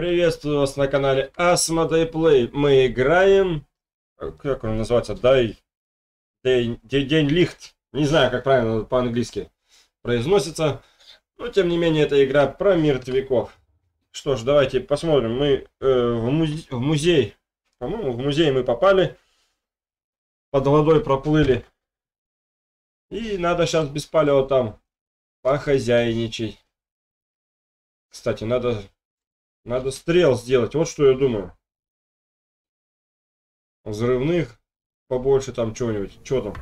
Приветствую вас на канале Asmodee Play. Мы играем... Как он называется? Дай... День, день лихт. Не знаю, как правильно по-английски произносится. Но, тем не менее, это игра про мертвяков. Что ж, давайте посмотрим. Мы э, в, музе в музей... По-моему, в музей мы попали. Под водой проплыли. И надо сейчас без палева там похозяйничать. Кстати, надо надо стрел сделать, вот что я думаю. Взрывных побольше там чего-нибудь. Что там?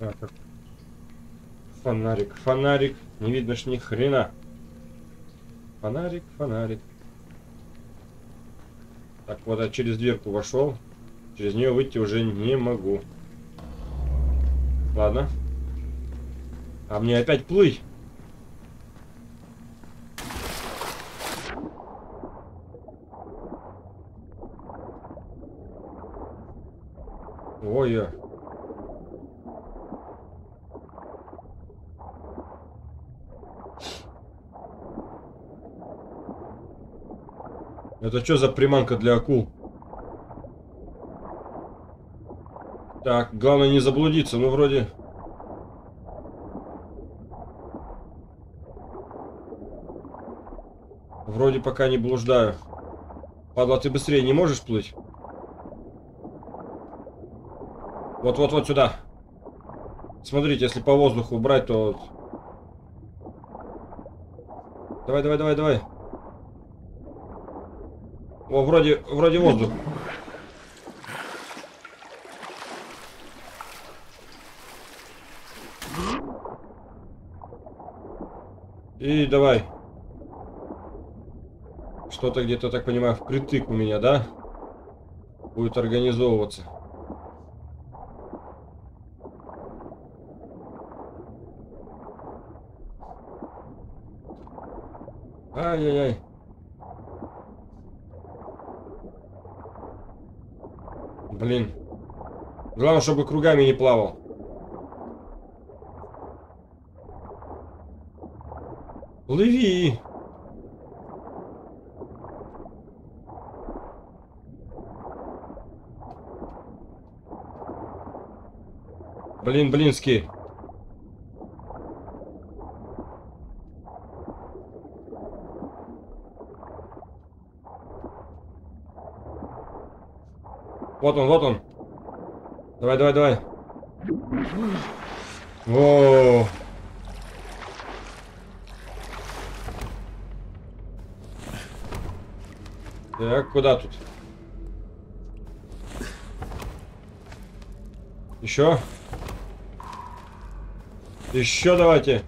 А. Фонарик, фонарик. Не видно ж ни хрена. Фонарик, фонарик. Так, вот я через дверку вошел. Через нее выйти уже не могу. Ладно. А мне опять плыть. Ой, -ой. Это что за приманка для акул? Так, главное не заблудиться, ну вроде... Вроде пока не блуждаю. Падла, ты быстрее не можешь плыть? Вот-вот-вот сюда. Смотрите, если по воздуху брать, то... Давай, давай, давай, давай. О, вроде, вроде воздух. И давай. Что-то где-то, так понимаю, впритык у меня, да? Будет организовываться. Ай-яй-яй. Блин. Главное, чтобы кругами не плавал. Плыви! Блин, блинский. Вот он, вот он. Давай, давай, давай. О. Так, куда тут? Еще? Еще давайте.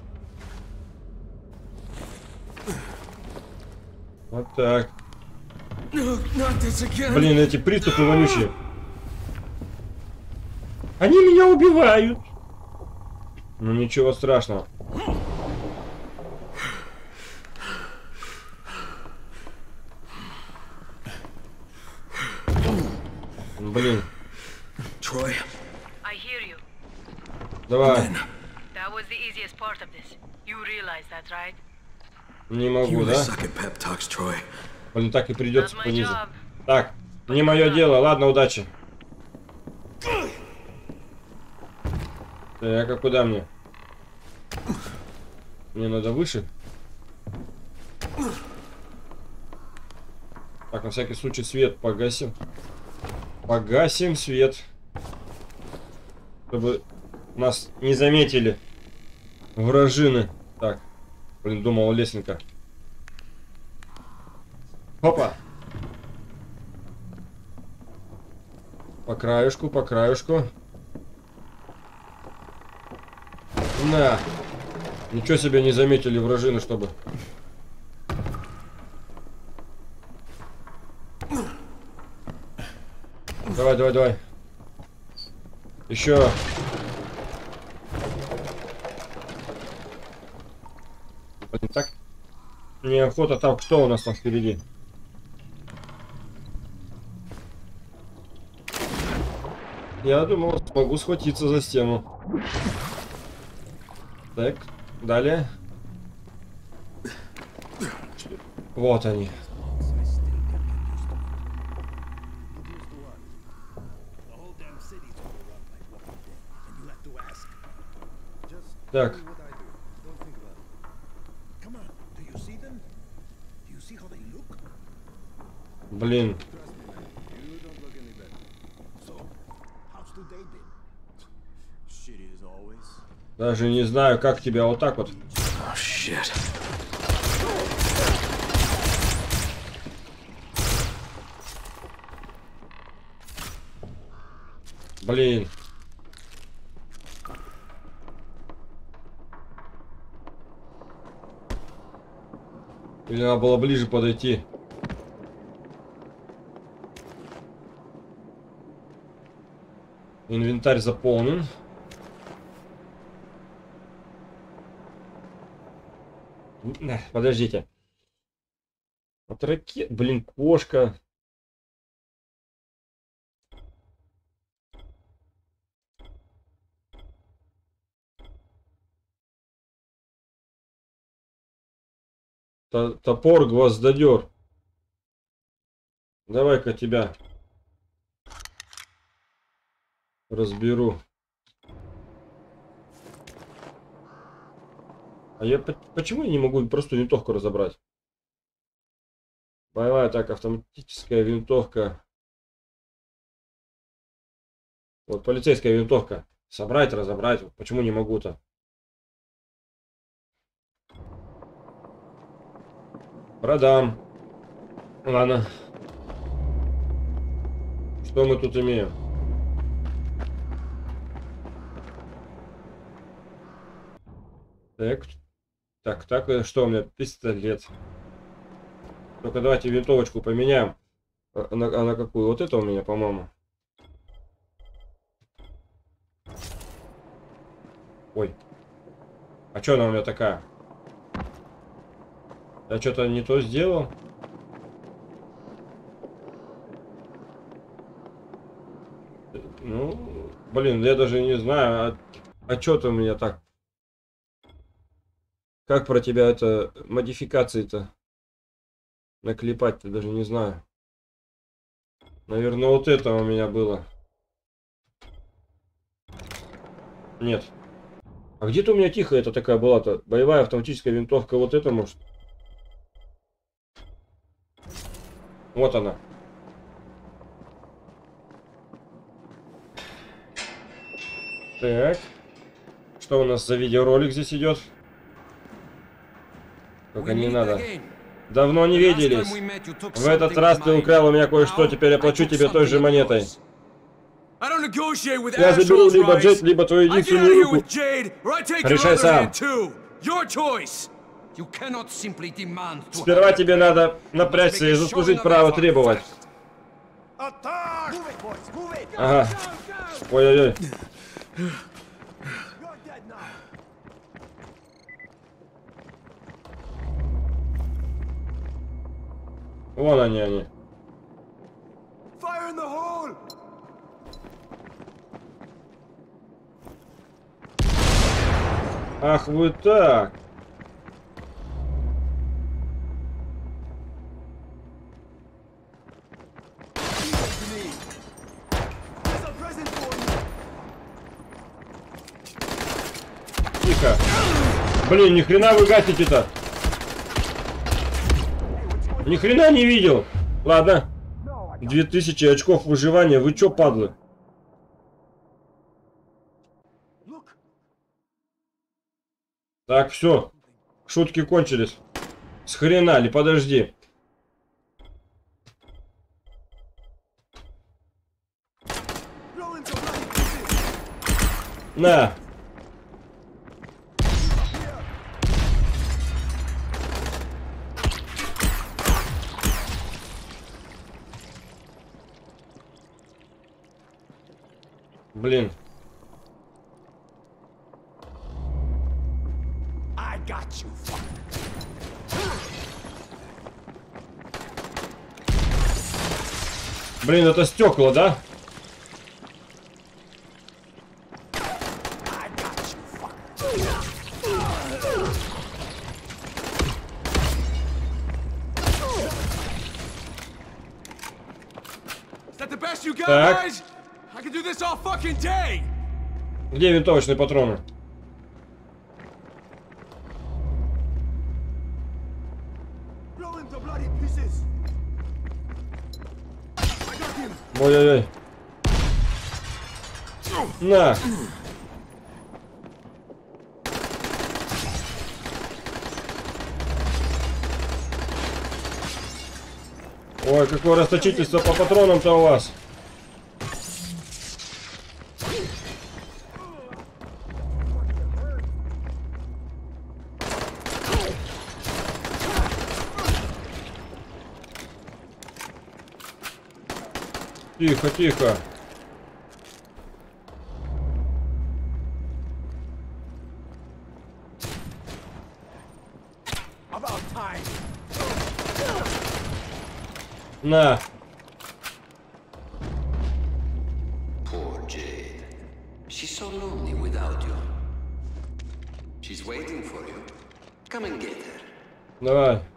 Вот так. Блин, эти приступы вонючие. Они меня убивают. Ну ничего страшного. Блин. Troy. I hear you. Давай. That was the easiest part of this. You realize that, right? Не могу, да? Блин, так и придется понизить. Так, не мое дело. Ладно, удачи. А куда мне? Мне надо выше. Так, на всякий случай свет погасим. Погасим свет. Чтобы нас не заметили вражины. Так, блин, думал лестница. Опа. По краюшку, по краюшку. На. Ничего себе не заметили вражины, чтобы... Давай, давай, давай. Еще. Блин, так неохота там. Кто у нас там впереди? Я думал, смогу схватиться за стену. Так, далее. Вот они. The whole damn city's overrun by Walking Dead, and you have to ask. Just Так. do what I do. Don't think about it. Come on, do you see them? Do you see how they look? Блин. Trust me, man. You don't look any better. So, how's today been? Shitty as always. Даже не знаю, как тебя вот так вот. Oh, shit. Блин. Или надо было ближе подойти. Инвентарь заполнен. Подождите. Вот ракет, блин, кошка. Топор, гвоздодер. Давай-ка тебя разберу. А я по- почему я не могу просто винтовку разобрать? Боевая так, автоматическая винтовка. Вот полицейская винтовка. Собрать, разобрать. Почему не могу-то? Продам. Ладно. Что мы тут имеем? Так. Так, так, э, что у меня? Пистолет. Только давайте винтовочку поменяем. А на, а на какую? Вот это у меня, по-моему. Ой. А что она у меня такая? Я что-то не то сделал? Э, Ну, блин, я даже не знаю, а, а что-то у меня так. Как про тебя это модификации-то наклепать-то даже не знаю. Наверное, вот это у меня было. Нет. А где-то у меня тихо это такая была-то. Боевая автоматическая винтовка. Вот это может. Вот она. Так. Что у нас за видеоролик здесь идет? Только не надо. Давно не виделись. В этот раз ты украл у меня кое-что, теперь я плачу тебе той же монетой. Я заберу либо Джейд, либо твою единственную руку. Решай сам. Сперва тебе надо напрячься и заслужить право требовать. Ага. Ой-ой-ой. Вон они, они. Ах, вы так. Блин, ни хрена вы гасите-то. Ни хрена не видел. Ладно. 2000 очков выживания. Вы чё, падлы? Так, все. Шутки кончились. Подожди. Roll into bloody pieces! На. Блин. Блин, это стекла, да? I got you, fucker! Так. guys! I can do this all fucking day! Где винтовочные патроны? Ой-ой-ой. На. Ой, какое расточительство по патронам-то у вас. Тихо, тихо. На. Poor Jade. She's so lonely without you. She's waiting for you. Come and get her. Давай.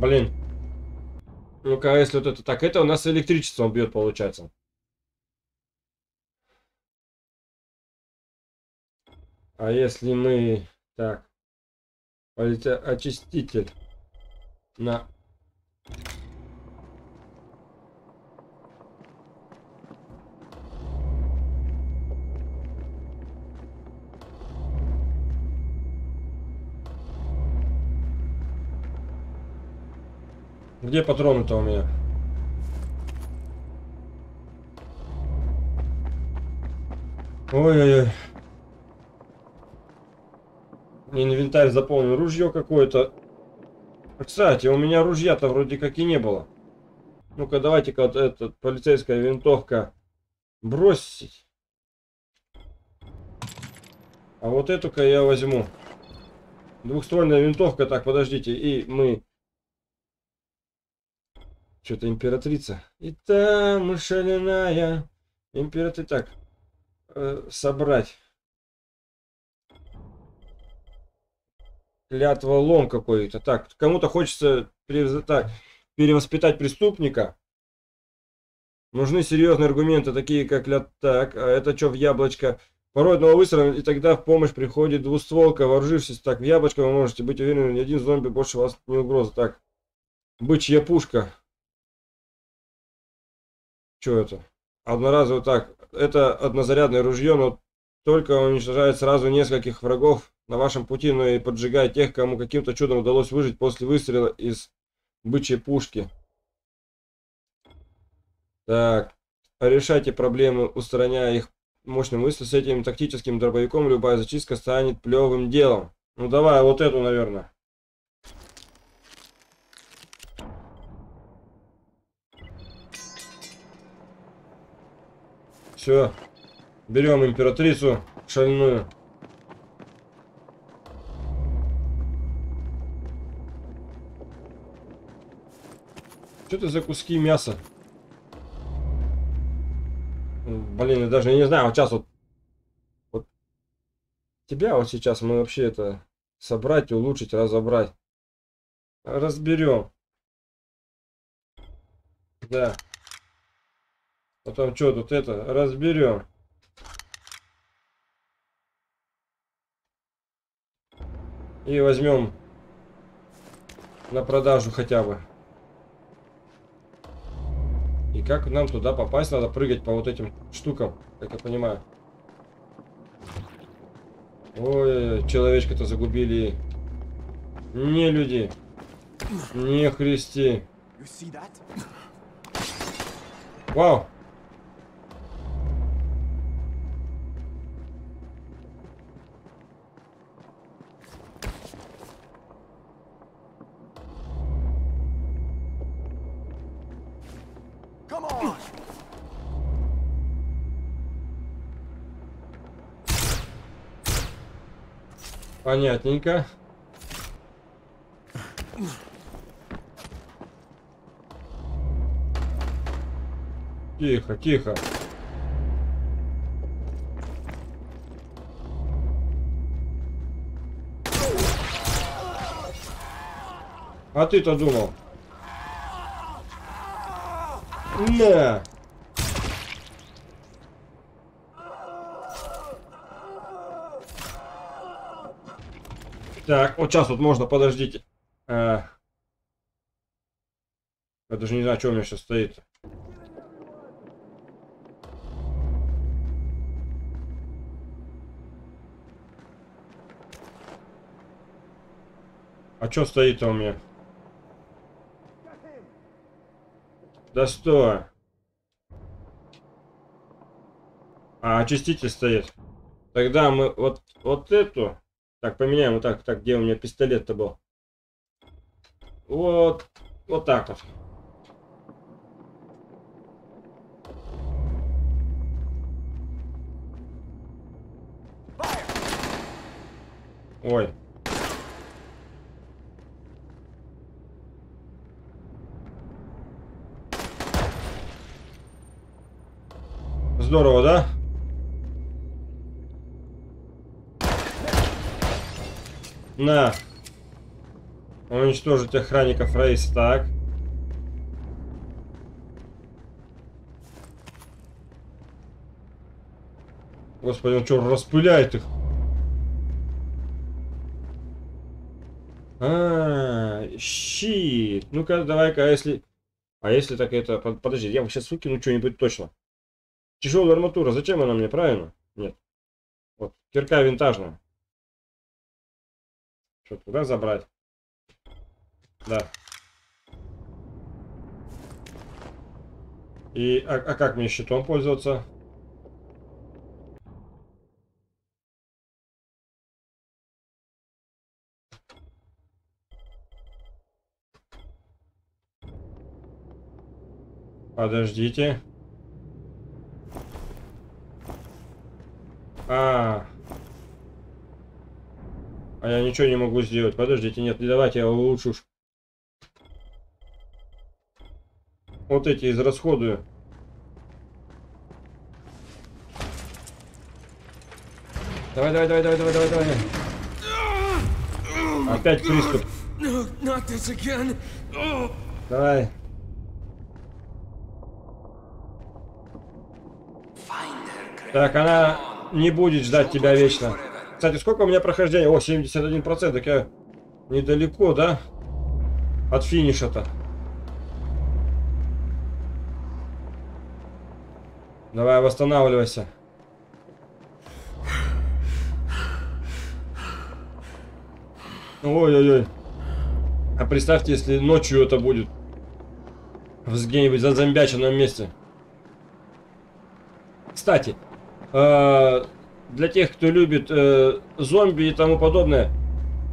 Блин. Ну-ка, если вот это так, это у нас электричеством бьет, получается. А если мы... Так. Очиститель. На. Где патроны-то у меня? Ой-ой-ой. Инвентарь заполнен. Ружье какое-то. Кстати, у меня ружья-то вроде как и не было. Ну-ка, давайте-ка вот эта полицейская винтовка бросить. А вот эту-ка я возьму. Двухствольная винтовка. Так, подождите. И мы... Что-то императрица. И там шаляная императрица. Так, э, собрать. Клятва лом какой-то. Так, кому-то хочется превз- так, перевоспитать преступника. Нужны серьезные аргументы, такие как ля... Так, а это что в яблочко? Порой одного выстрела, и тогда в помощь приходит двустволка. Вооружившись так в яблочко, вы можете быть уверены, ни один зомби больше вас не угроза. Так, бычья пушка. Что это? Одноразово так. Это однозарядное ружье, но только уничтожает сразу нескольких врагов на вашем пути, но и поджигает тех, кому каким-то чудом удалось выжить после выстрела из бычьей пушки. Так, решайте проблемы, устраняя их мощным выстрелом. С этим тактическим дробовиком любая зачистка станет плевым делом. Ну давай вот эту, наверное. Все. Берем императрицу шальную. Что это за куски мяса? Блин, я даже не знаю, вот сейчас вот, вот тебя вот сейчас мы вообще это собрать, улучшить, разобрать. Разберем. Да. Потом что тут это? Разберем. И возьмем на продажу хотя бы. И как нам туда попасть? Надо прыгать по вот этим штукам, как я понимаю. Ой, человечка-то загубили. Не люди. Не христи. Вау. Come on! Понятненько. Тихо, тихо. А ты-то думал? На! Так, вот сейчас вот можно, подождите. А... Я даже не знаю, что у меня сейчас стоит. А что стоит-то у меня? Да сто. А, очиститель стоит. Тогда мы вот, вот эту... Так, поменяем вот так, так, где у меня пистолет-то был? Вот, вот так вот. Ой. Здорово, да? На. Уничтожить охранников Рейс. Так. Господи, он что, распыляет их? А, щит. Ну-ка, давай-ка, а если... А если так это... Под- Подожди, я сейчас выкину что-нибудь точно. Тяжелая арматура, зачем она мне, правильно? Нет. Вот, кирка винтажная. Что, туда забрать? Да. И, а, а как мне щитом пользоваться? Подождите. А, а я ничего не могу сделать. Подождите, нет, не давайте я улучшу. Вот эти израсходую. Давай, давай, давай, давай, давай, давай, давай. Опять приступ. Давай. Так, она не будет ждать тебя вечно. Кстати, сколько у меня прохождения? О, 71%. Так я недалеко, да? От финиша-то. Давай, восстанавливайся. Ой-ой-ой. А представьте, если ночью это будет. В где-нибудь зазомбяченном месте. Кстати, э, для тех, кто любит э, зомби и тому подобное,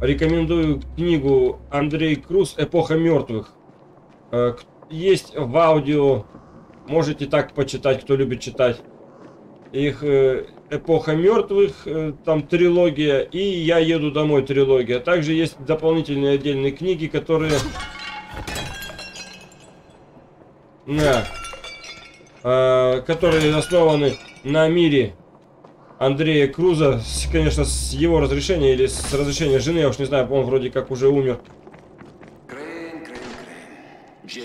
рекомендую книгу Андрей Круз «Эпоха мертвых». Э, есть в аудио, можете так почитать, кто любит читать. Их э, «Эпоха мертвых», э, там трилогия, и «Я еду домой» трилогия. Также есть дополнительные отдельные книги, которые... Да. Э, которые основаны на мире Андрея Круза, с- конечно, с его разрешения или с разрешения жены, я уж не знаю, он вроде как уже умер. You.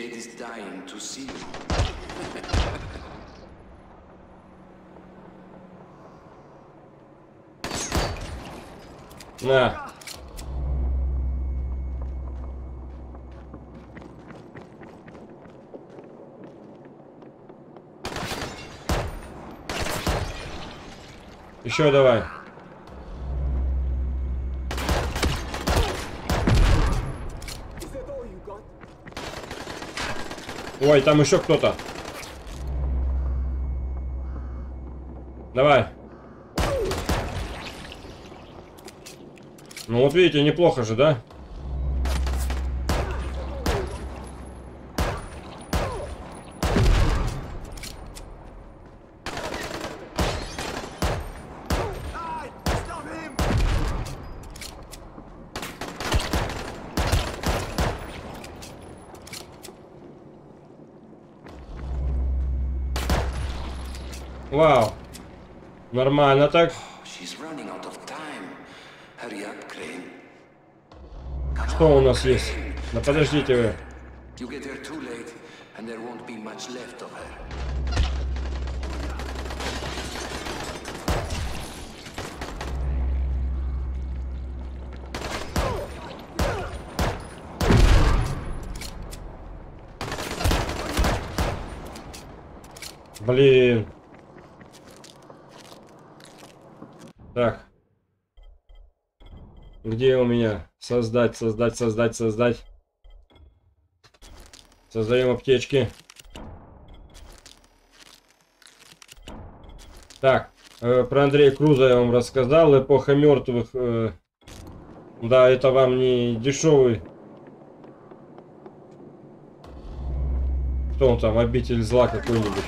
На. Еще давай. Ой, там еще кто-то. Давай. Ну вот видите, неплохо же, да? Die! Stop him! Вау. Нормально так. She's running out of time. Hurry up, Crane. Что у нас есть? Да подождите вы. You get here too late, and there won't be much left of her. Блин. Так. Где у меня? Создать, создать, создать, создать. Создаем аптечки. Так, э, про Андрея Круза я вам рассказал. Эпоха мертвых. э, да, это вам не дешевый. Кто он там, обитель зла какой-нибудь.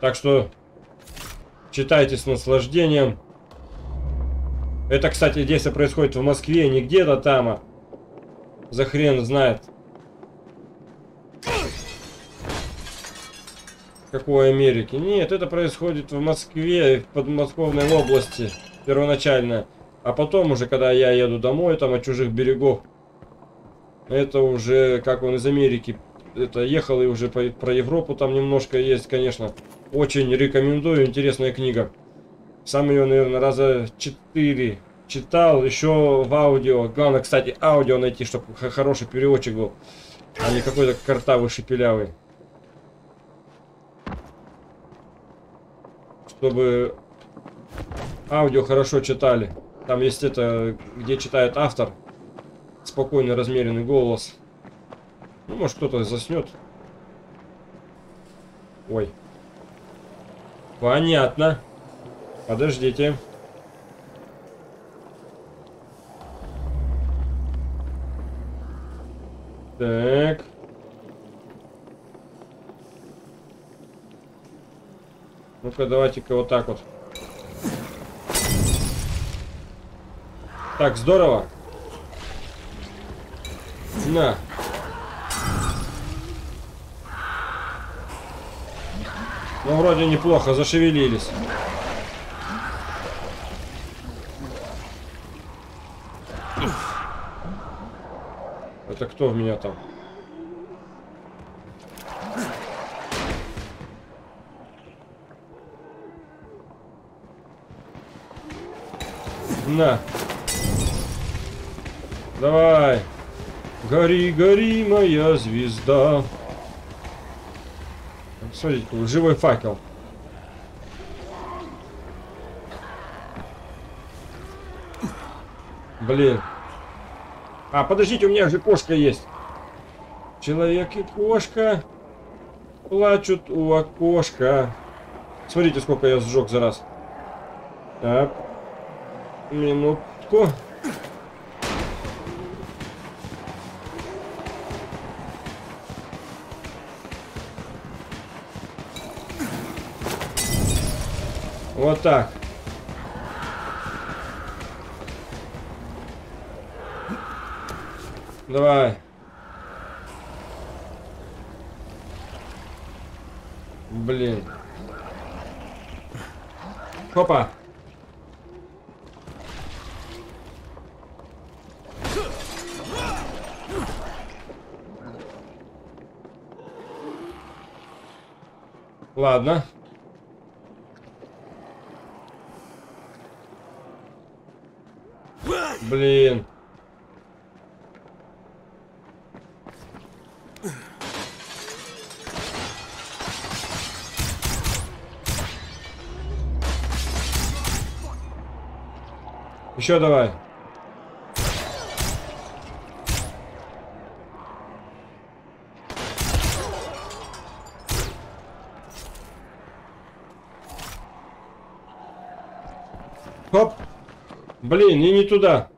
Так что читайте с наслаждением. Это, кстати, действие происходит в Москве, не где-то там, а за хрен знает. Какой Америки? Нет, это происходит в Москве, в подмосковной области, первоначально. А потом уже, когда я еду домой, там от чужих берегов, это уже, как он из Америки, это ехал и уже по- про Европу там немножко есть, конечно. Очень рекомендую, интересная книга. Сам ее, наверное, раза четыре читал, еще в аудио. Главное, кстати, аудио найти, чтобы хороший переводчик был, а не какой-то картавый шепелявый. Чтобы аудио хорошо читали. Там есть это, где читает автор. Спокойный, размеренный голос. Ну, может, кто-то заснет. Ой. Понятно. Подождите. Так. Ну-ка, давайте-ка вот так вот. Так, здорово. На. Ну, вроде неплохо, зашевелились. Это кто в меня там? На. Давай. Гори, гори, моя звезда. Смотрите, какой живой факел. Блин. А, подождите, у меня же кошка есть. Человек и кошка плачут у окошка. Смотрите, сколько я сжег за раз. Так. Минутку. Так. Давай. Блин. Хопа. Ладно. Блин. Еще давай. Хоп. Блин, и не туда.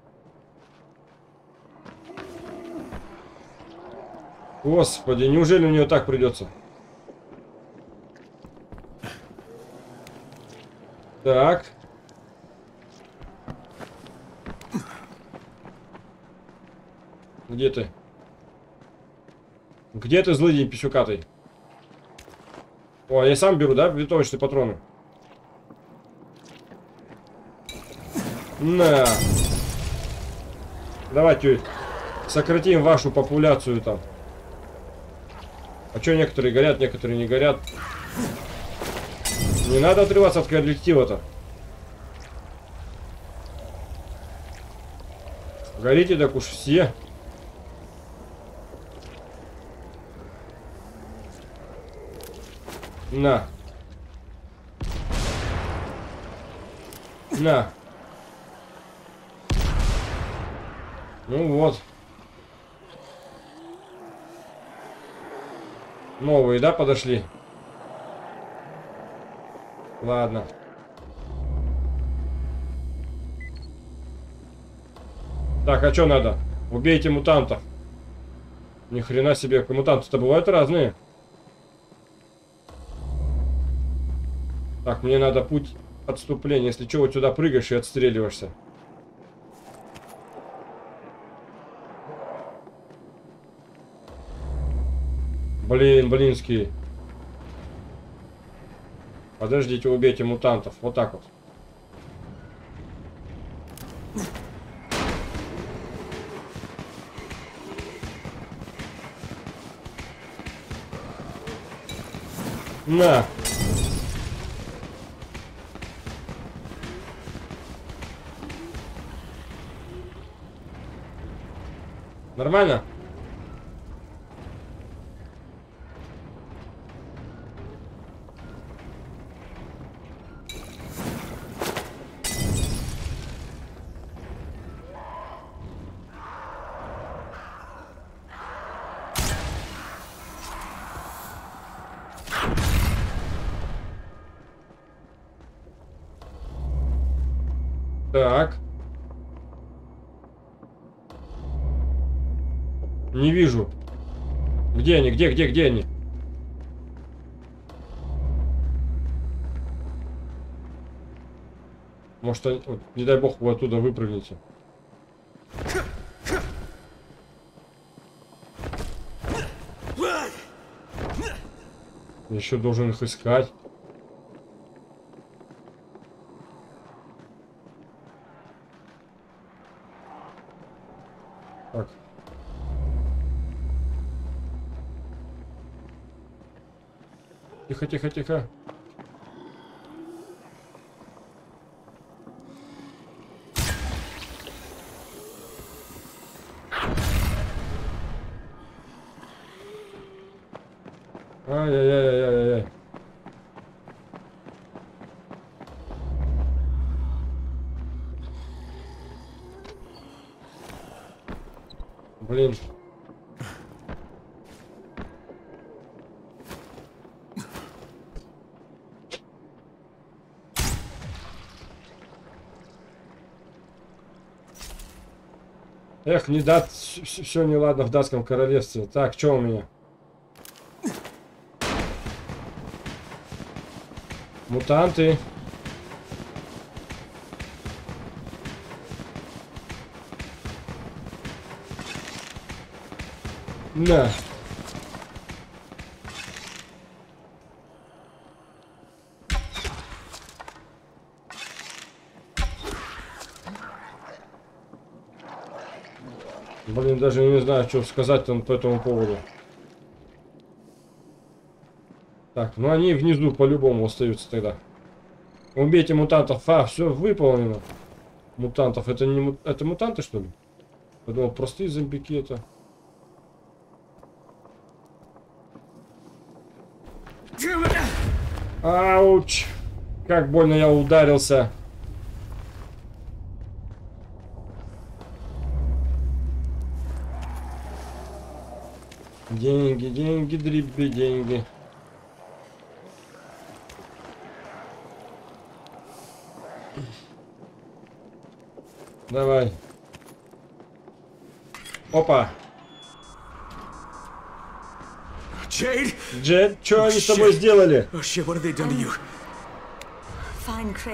Господи, неужели мне так придется? Так. Где ты? Где ты, злыдень писюкатый? О, я сам беру, да, винтовочные патроны? На. Давайте сократим вашу популяцию там. А что некоторые горят, некоторые не горят? Не надо отрываться от коллектива-то. Горите так уж все. На. На. Ну вот. Новые, да, подошли? Ладно. Так, а что надо? Убейте мутантов. Ни хрена себе, мутанты-то бывают разные. Так, мне надо путь отступления. Если что, вот сюда прыгаешь и отстреливаешься. Блин, блинский. Подождите, убейте мутантов. Вот так вот. На. Нормально? Так. Не вижу. Где где, где они? Может, они- вот, не дай бог, вы оттуда выпрыгнете. Еще должен их искать. Так. Тихо, тихо, тихо. Ай-яй-яй-яй-яй. Блин. Эх, не дат, все неладно в датском королевстве. Так, что у меня? Мутанты. На. Блин, даже не знаю, что сказать по этому поводу. Так, ну они внизу по-любому остаются тогда. Убейте мутантов. А, все выполнено. Мутантов. Это не это мутанты, что ли? Я думал, простые зомбики это. Ауч! Как больно я ударился. Деньги, деньги, дрибби, деньги. Давай. Опа. Jade? Джет, что они с тобой сделали? Oh.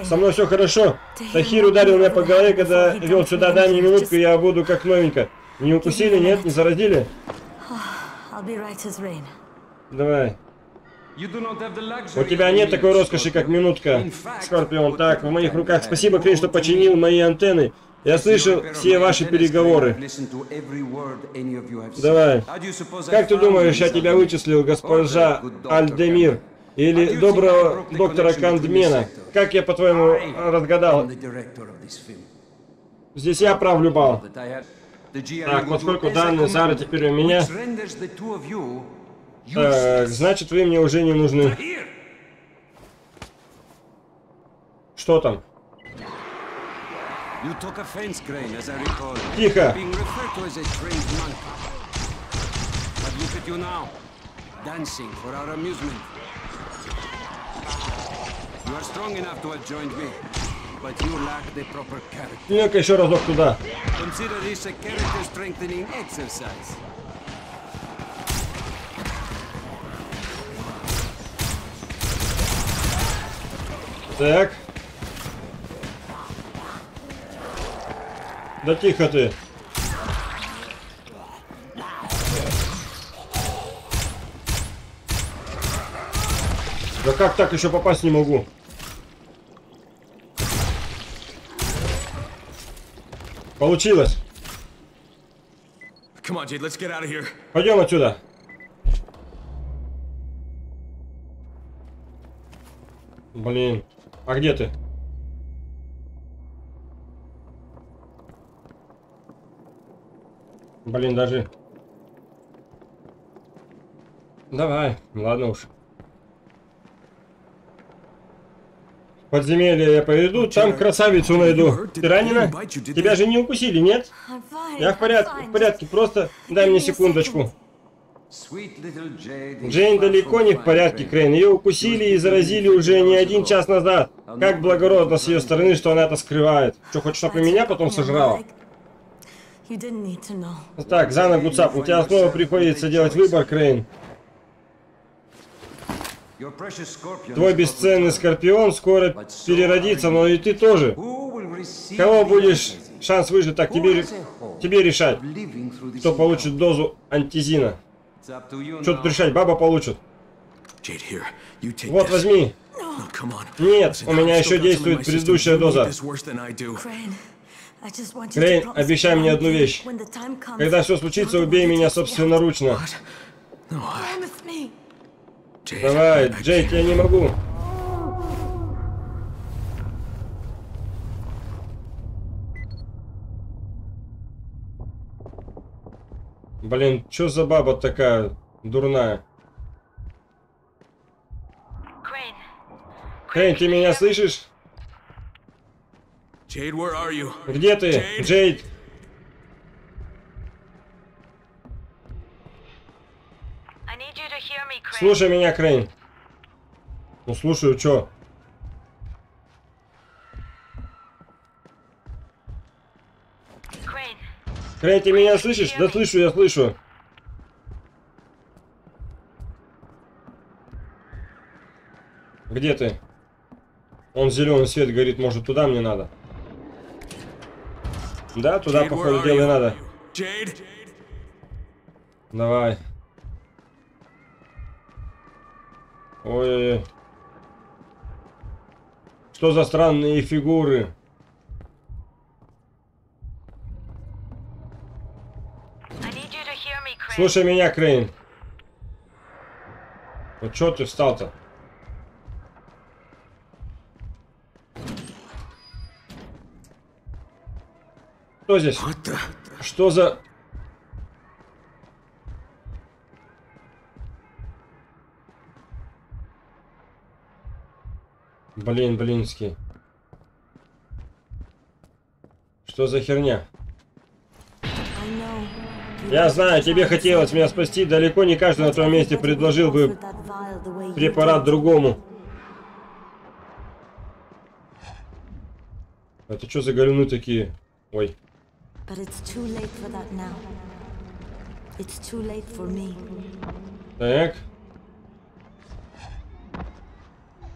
Со мной все хорошо. Тахир ударил меня по голове, когда вел сюда. Дай мне минутку, я буду как новенько. Не укусили, нет? Не заразили? I'll be right as rain. Давай. У тебя нет такой роскоши, как минутка, Скорпион. Так, в моих руках. Спасибо, Крейн, что починил мои антенны. Я слышал все ваши переговоры. Давай. Как ты думаешь, я тебя вычислил, госпожа Альдемир? Или доброго доктора Кандмена? Как я, по-твоему, разгадал? Здесь я правлю бал. Так, поскольку данные Сары теперь у меня, так, значит вы мне уже не нужны. Что там? Тихо. Dancing for our amusement. You are strong enough to have joined me, Ну-ка еще разок туда. Так. Да тихо ты. Да как так еще попасть не могу? Получилось. Come on, Jade, let's get out of here. Пойдем отсюда. Блин. А где ты? Блин, даже... Давай, ладно уж. Подземелье я поведу, там красавицу найду. Ты ранена? Тебя же не укусили, нет? Я в порядке, в порядке, просто дай мне секундочку. Джейн далеко не в порядке. Крейн. Ее укусили и заразили уже не один час назад. Как благородно с ее стороны, что она это скрывает. Что, хочешь, чтобы меня потом сожрала? Так, за ногу цап. У тебя снова приходится делать выбор, Крейн. Твой бесценный скорпион скоро переродится, но и ты тоже. Кого будешь шанс выжить, так тебе, тебе решать. Кто получит дозу антизина. Что тут решать, баба получит. Вот, возьми. Нет, у меня еще действует предыдущая доза. Крейн, обещай мне одну вещь. Когда все случится, убей меня собственноручно. Jade, Давай, Джейд, я не могу. Блин, что за баба такая дурная? Крейн, ты меня слышишь? Jade, where are you? Где ты, Джейд? Слушай меня, Крейн. Ну слушаю, чё? Крейн, ты меня слышишь? Да слышу, я слышу. Где ты? Он зеленый свет горит, может туда мне надо? Да, туда, походу, дело и надо. Jade? Давай. Ой-ой-ой. Что за странные фигуры? Me. Слушай меня, Крейн. Ну чё ты встал-то? Что здесь? Что за... Блин, блинский. Что за херня? Я знаю, тебе хотелось меня спасти. Далеко не каждый на твоем месте предложил бы препарат другому. Это что за галюны такие? Ой. But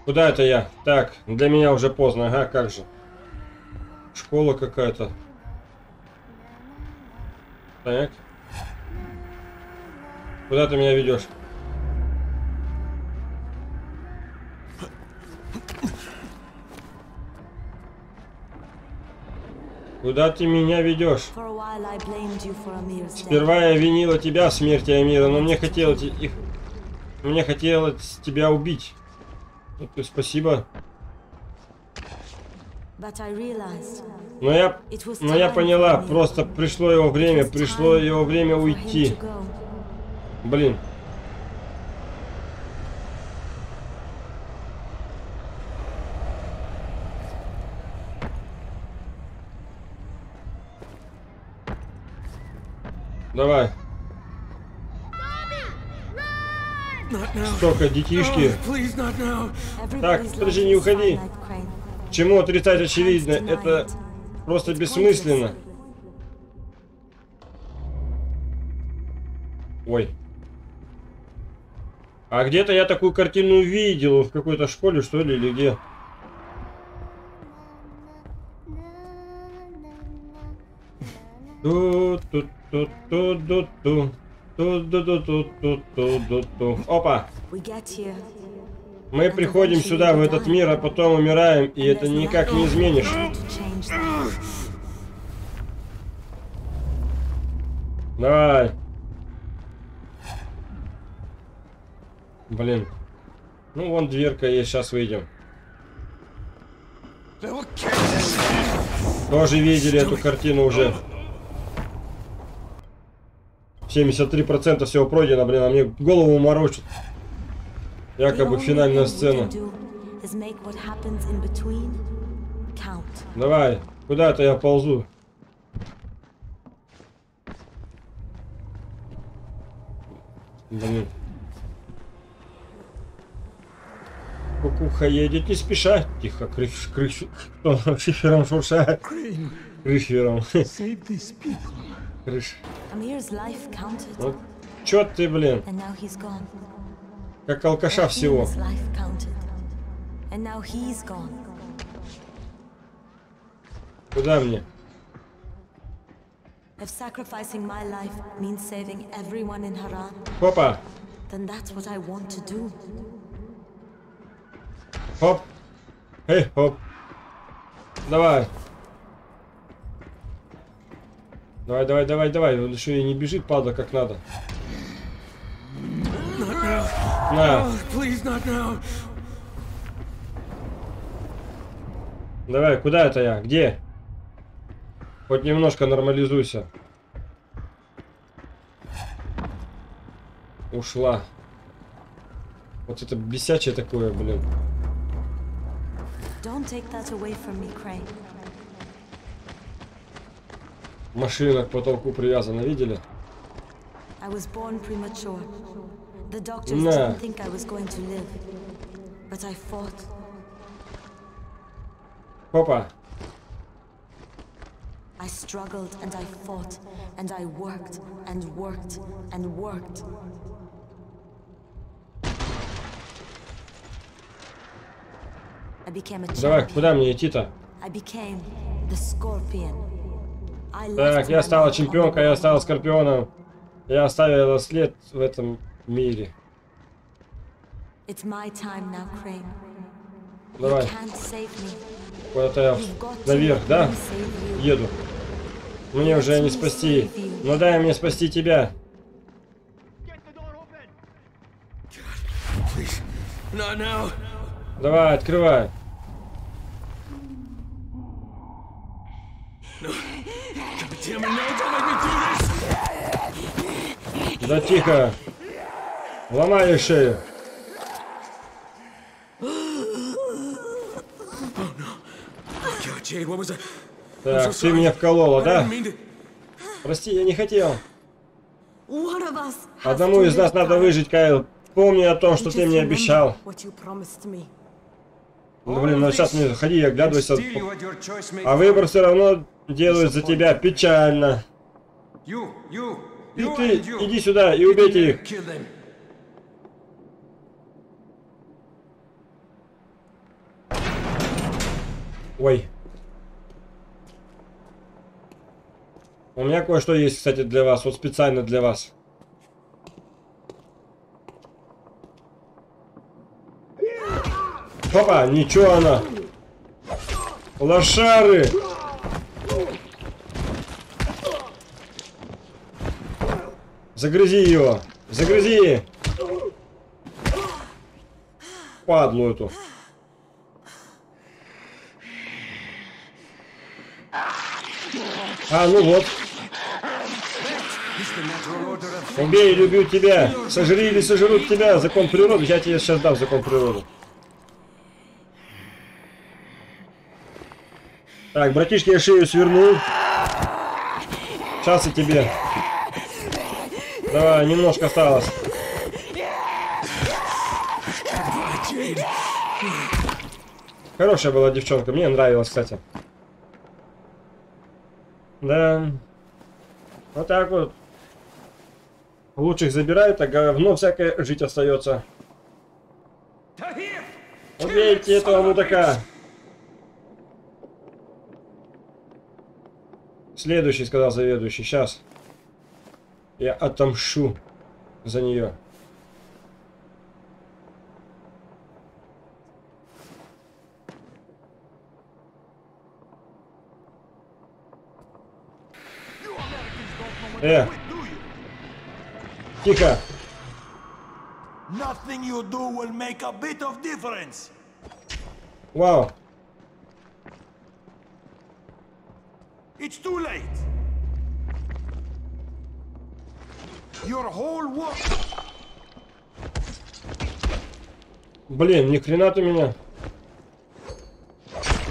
Куда это я? Так, для меня уже поздно, ага, как же. Школа какая-то. Так. Куда ты меня ведешь? Куда ты меня ведешь? Сперва я винила тебя в смерти Амира, но мне хотелось их... Мне хотелось тебя убить. Ты спасибо. Но я, но я поняла, просто пришло его время, пришло его время уйти. Блин. Давай. Столько детишки. Everybody's подожди, не уходи. Чему отрицать очевидно? Это просто бессмысленно. Ой. А где-то я такую картину видел в какой-то школе, что ли, или где? Ту-ту-ту-ту-ту-ту. Ту-ду-ду-ту-ту-ту-ту-ту. Опа! Мы приходим сюда, в этот мир, а потом умираем, и это никак не изменишь. Давай. Блин. Ну, вон дверка есть, сейчас выйдем. Тоже видели эту картину уже. 73% всего пройдено, блин, а мне голову морочит. Якобы финальная сцена. Давай, куда-то я ползу. Блин. Кукуха едет не спеша. Тихо, крыш, крыш. Крыш. Ну, gone. как алкаша всего. His life counted, and now he's gone. Куда мне? If sacrificing my life means saving everyone in Haran, Хопа, then that's what I want to do. хоп. Эй, хоп. Давай. Давай, давай, давай, давай. Он еще и не бежит, падла, как надо. На, давай, куда это я? Где? Хоть немножко нормализуйся. Ушла. Вот это бесячее такое, блин. Don't take that away from me, Crane. Машина к потолку привязана, видели? Didn't think I struggled and I fought. And I worked and worked and worked. Давай, куда мне идти-то? I became the scorpion. Так, я стала чемпионкой, я стала скорпионом. Я оставила след в этом мире. Давай, куда-то я наверх, да? Еду. Мне уже не спасти. Но дай мне спасти тебя. Давай, открывай. God damn it, no, don't make me do this. Да тихо. Ломай ей шею. Так, ты меня вколола, да? Прости, я не хотел. Одному из нас надо выжить, Кайл. Помни о том, что ты мне обещал. Ну, блин, ну сейчас мне ходи, оглядывайся. Choice made. А выбор все равно делают за тебя печально. И ты иди сюда и убейте их. Ой. У меня кое-что есть, кстати, для вас. Вот специально для вас. Опа, ничего она. Лошары. Загрызи его! Загрызи! Падлу эту. А, ну вот. Убей убью тебя. Сожри или сожрут тебя. Закон природы. Я тебе сейчас дам закон природы. Так, братишки, я шею свернул. Сейчас и тебе. Давай, немножко осталось. Хорошая была девчонка, мне нравилась, кстати. Да. Вот так вот. Лучших забирают, а говно всякое жить остается. Убейте этого мудака. Следующий, сказал заведующий. Сейчас. Я отомщу за нее. Э, тихо. Nothing you do will make a bit of difference. Вау. It's too late. Your whole work. Блин, ни хрена ты меня.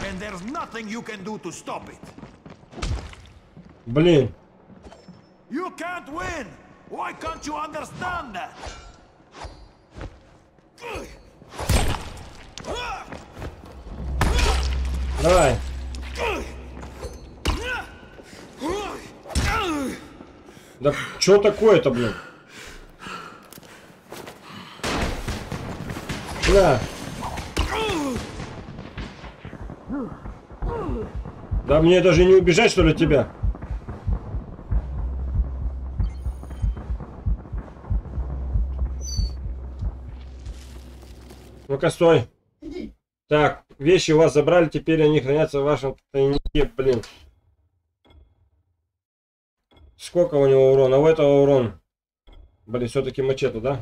And there's nothing you can do to stop it. Блин. You can't win. Why can't you understand that? Давай. Да что такое-то, блин? На. Да мне даже не убежать, что ли, от тебя? Ну-ка, стой. Так, вещи у вас забрали, теперь они хранятся в вашем тайнике, блин. Сколько у него урона? У этого урон. Блин, все-таки мачете, да?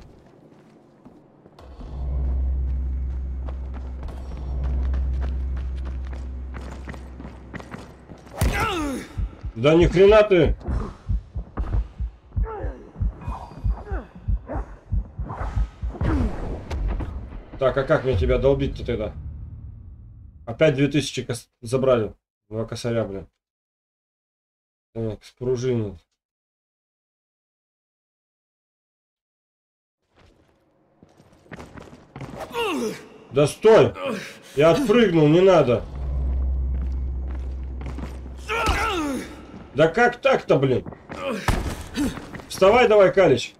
Да ни хрена ты! Так, а как мне тебя долбить-то тогда? Опять 2000 кос... забрали. Два косаря, блин. Так, с Да стой! Я отпрыгнул, не надо. Да как так-то, блин? Вставай давай, Калич.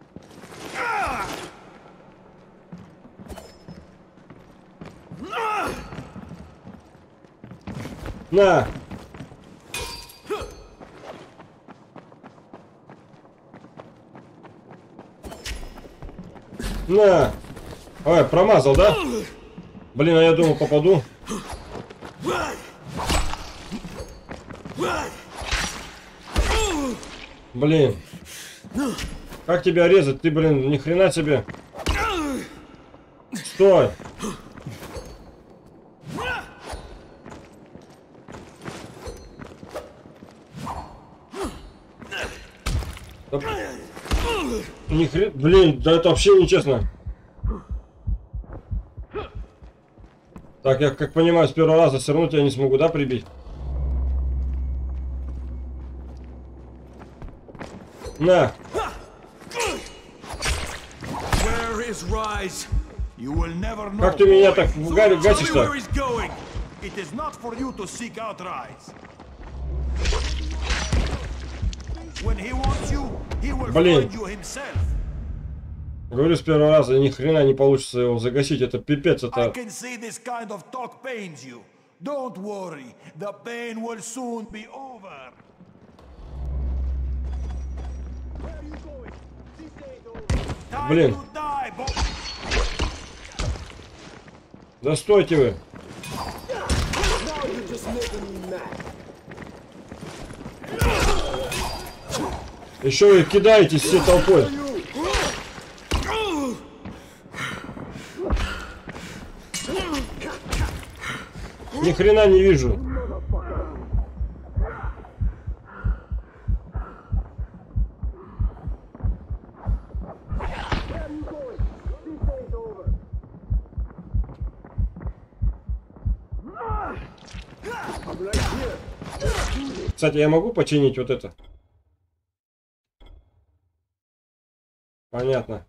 На! На! Ой, промазал, да? Блин, а я думал попаду. Блин. Как тебя резать? Ты, блин, ни хрена себе. Стой. Да, ни хрена, блин, да это вообще нечестно. Так, я как понимаю, с первого раза все равно тебя не смогу, да, прибить? На, как ты меня так в me гасишь-то? Блин. Говорю с первого раза, ни хрена не получится его загасить. Это пипец, I это... can see this kind of talk pains you. Don't worry, Блин. die, Да стойте вы. Еще вы кидаетесь всей толпой. Ни хрена не вижу. Кстати, я могу починить вот это? Понятно.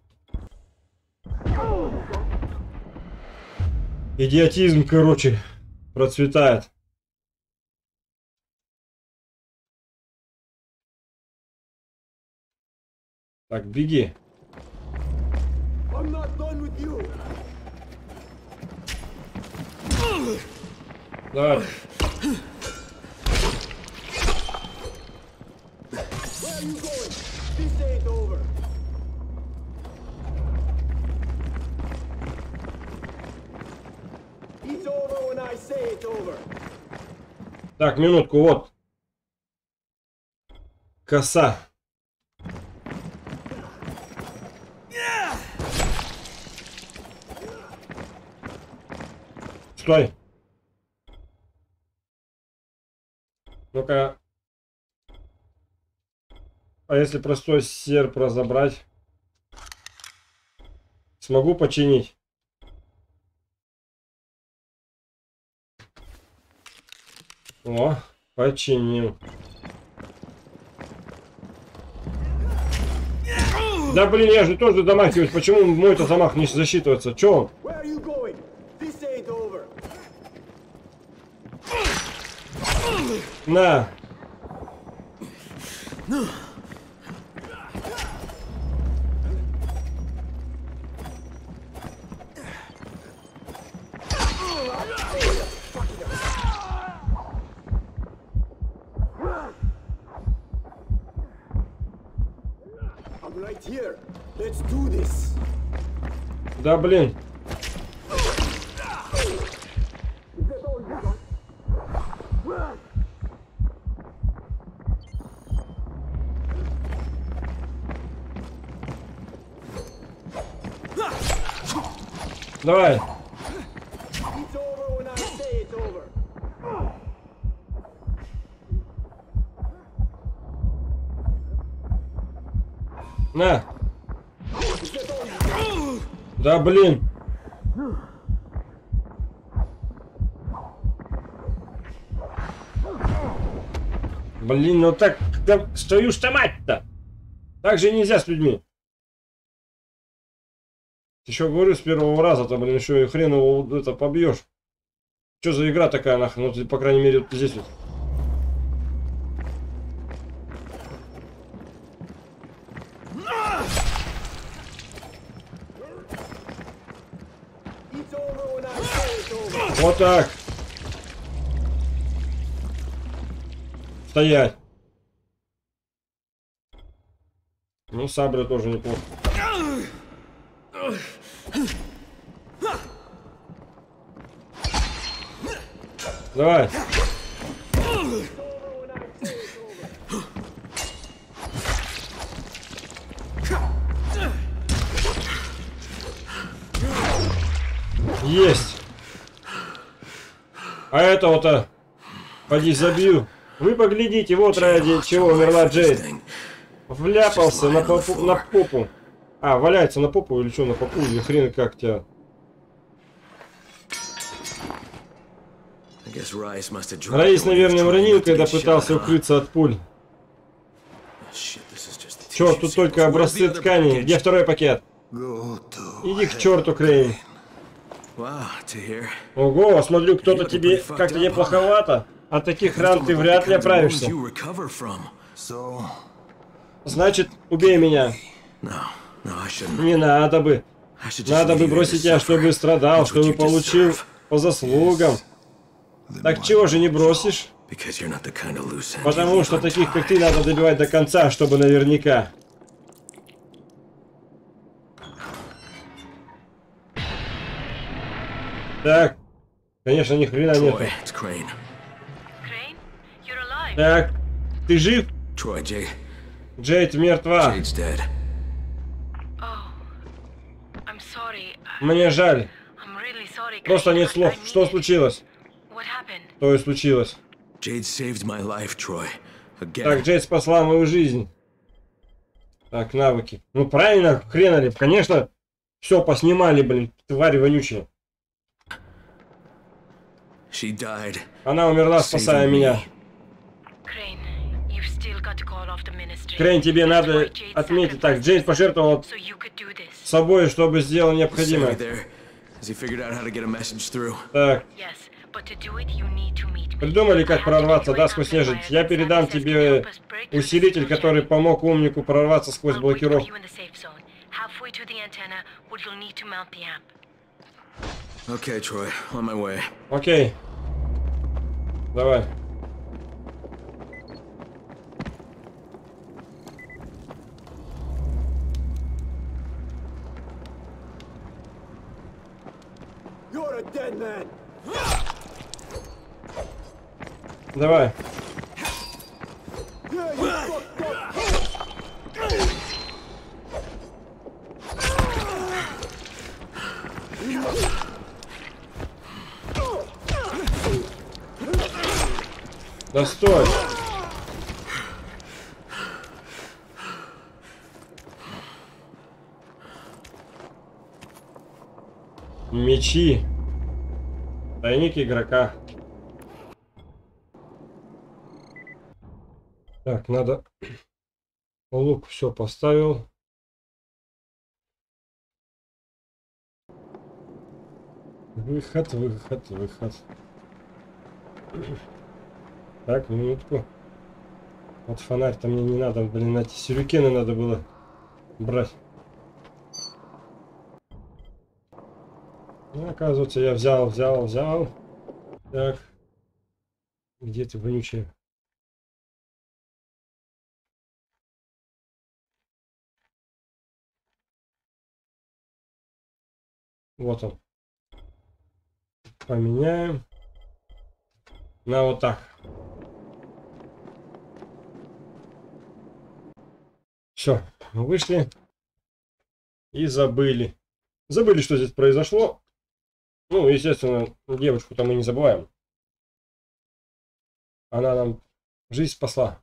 Идиотизм, короче, процветает. Так, беги. Давай. Where are you going? This ain't over. It's over when I say it's over. Так, минутку, вот. Коса. Стой. Ну-ка. А если простой серп разобрать? Смогу починить? О, починил. Да блин, я же тоже замахиваюсь. Почему мой-то замах не засчитывается? Чё он? Where are you going? This ain't over. На. Да блин. Давай. На. Да блин. Блин, ну так, да, стою ж мать-то. Так же нельзя с людьми. Еще говорю с первого раза, то, блин, еще и хрен его это побьешь. Что за игра такая, нахрен? Ну, по крайней мере, вот здесь вот. It's over when I say it's over. Вот так. Стоять. Ну, сабля тоже неплохо. Давай. Есть. А этого-то поди забью. Вы поглядите, вот ради чего умерла Джейд. Вляпался на попу, на попу. А, валяется на попу или что на попу, или хрен как тебя. Раис, наверное, уронил, когда пытался укрыться от пуль. Черт, тут только образцы ткани. Где второй пакет? Иди к черту, Крейн. Ого, смотрю, кто-то тебе pretty fucked как тебе up, huh? плоховато. От таких ран ты вряд ли оправишься. Значит, убей меня. Не надо бы. Надо бы бросить тебя, чтобы страдал, чтобы получил по заслугам. Так чего же не бросишь? Потому что таких, как ты, надо добивать до конца, чтобы наверняка. Так. Конечно, ни хрена Troy, нету. it's Crane. Crane, you're alive. Так. Ты жив? Troy, Jay, Джейд мертва. Oh, I'm sorry. I- Мне жаль. I'm really sorry. Просто нет слов. Что случилось? Что и случилось. Jade saved my life, Troy. Again. Так, Джейд спасла мою жизнь. Так, навыки. Ну правильно, хренали. Конечно, все поснимали, блин, твари вонючие. She died. Она умерла, спасая меня. Крейн, тебе надо отметить. Так, Джейд пожертвовал собой, чтобы сделал необходимое. Так, придумали, как прорваться, да, сквозь нежить. Я передам тебе усилитель, который помог умнику прорваться сквозь блокировку. You in the safe zone. Halfway to the antenna, but you'll need to mount the amp. Okay, Troy. On my way. Окей. Давай. You're a dead man. Давай. Yeah, you fucked up. Да стой. Мечи. Тайник игрока. Так, надо... Лук все поставил. Выход, выход, выход. Так, минутку. Вот фонарь-то мне не надо, блин, эти сюрикены надо было брать. Ну, оказывается, я взял, взял, взял. Так. Где ты, вонючая? Вот он. Поменяем. На вот так. Все, мы вышли и забыли. Забыли, что здесь произошло. Ну, естественно, девушку-то мы не забываем. Она нам жизнь спасла.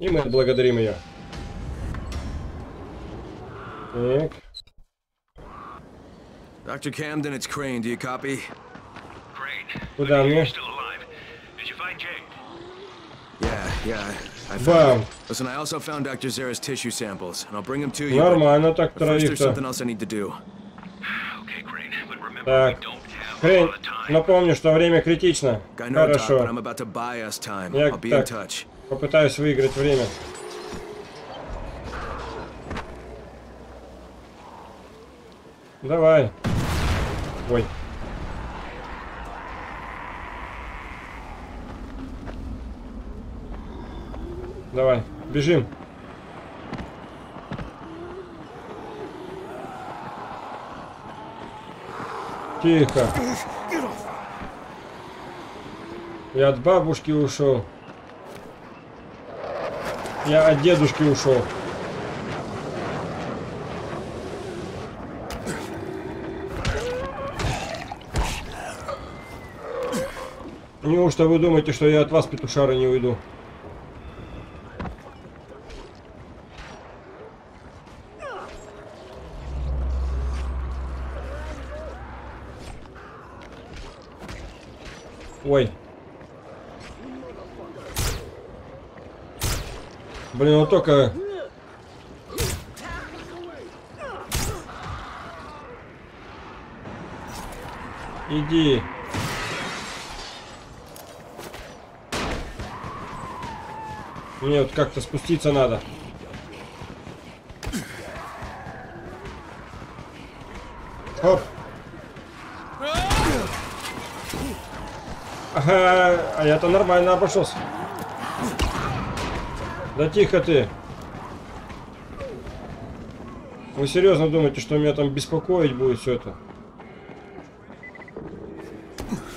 И мы благодарим ее. Так, Dr. Camden, it's Crane. Do you copy? Crane. Куда мне? Yeah, yeah. I found Бам! it. Listen, I also found Dr. Zera's tissue samples, and I'll bring them to you. but- Нормально так but first, there's троих-то. something else I need to do. Okay, Crane. But remember, Так. we don't have a Хрень, lot of time. напомню, что время критично. I know, Doc, but Хорошо. I'm about to buy us time. Я I'll be in так touch. попытаюсь выиграть время. Давай. Ой. Давай, бежим. Тихо. Я от бабушки ушел. Я от дедушки ушел. Неужто вы думаете, что я от вас, петушары, не уйду? Ой. Блин, вот только... Иди. Мне вот как-то спуститься надо. Хоп. Ага, а я-то нормально обошелся. Да тихо ты. Вы серьезно думаете, что меня там беспокоить будет все это?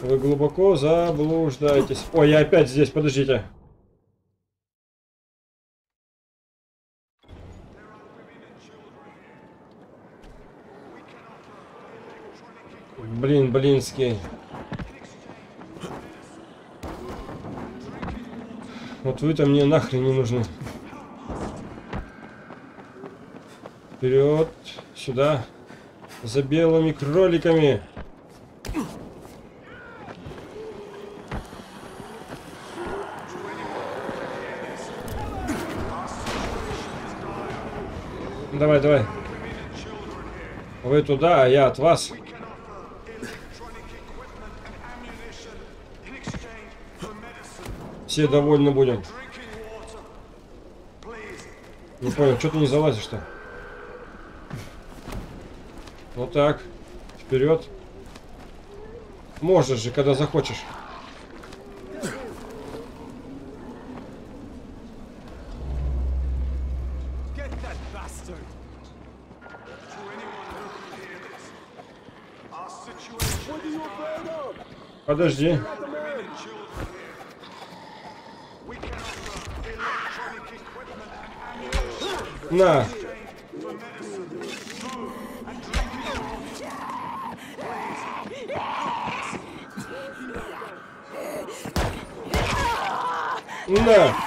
Вы глубоко заблуждаетесь. Ой, я опять здесь, подождите. Блин, блинский. Вот вы-то мне нахрен не нужны. Вперед, сюда, за белыми кроликами. Давай, давай. Вы туда, а я от вас. Все довольны будем. Не понял, что ты не залазишь-то? Вот так. Вперед. Можешь же, когда захочешь. Get that bastard! To anyone who can hear this, our situation what are you afraid of? Подожди. Women and children here. We can offer electronic equipment and ammunition На. На.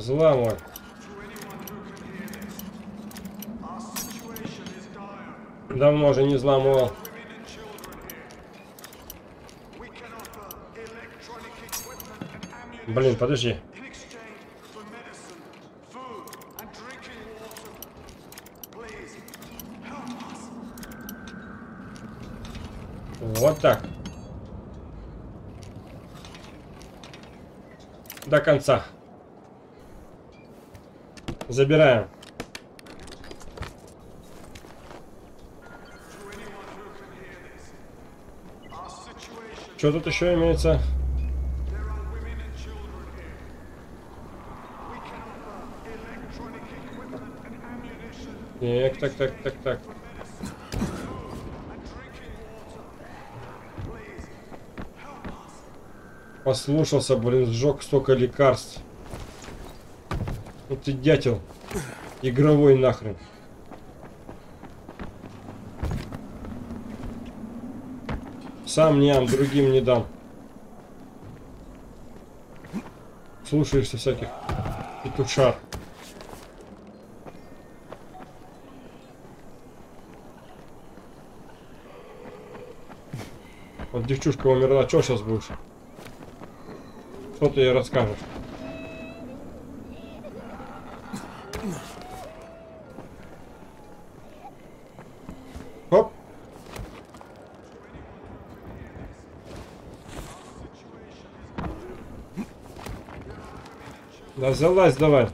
food, and drinking water. Please, help us. Вот так. До конца. Забираем. Что тут еще имеется? Так, так, так, так, так. Послушался, блин, сжег столько лекарств. Ты дятел. Игровой нахрен. Сам не ам, другим не дам. Слушаешься всяких петушар. Вот девчушка умерла, что сейчас будешь? Что ты ей расскажешь? Залазь давай.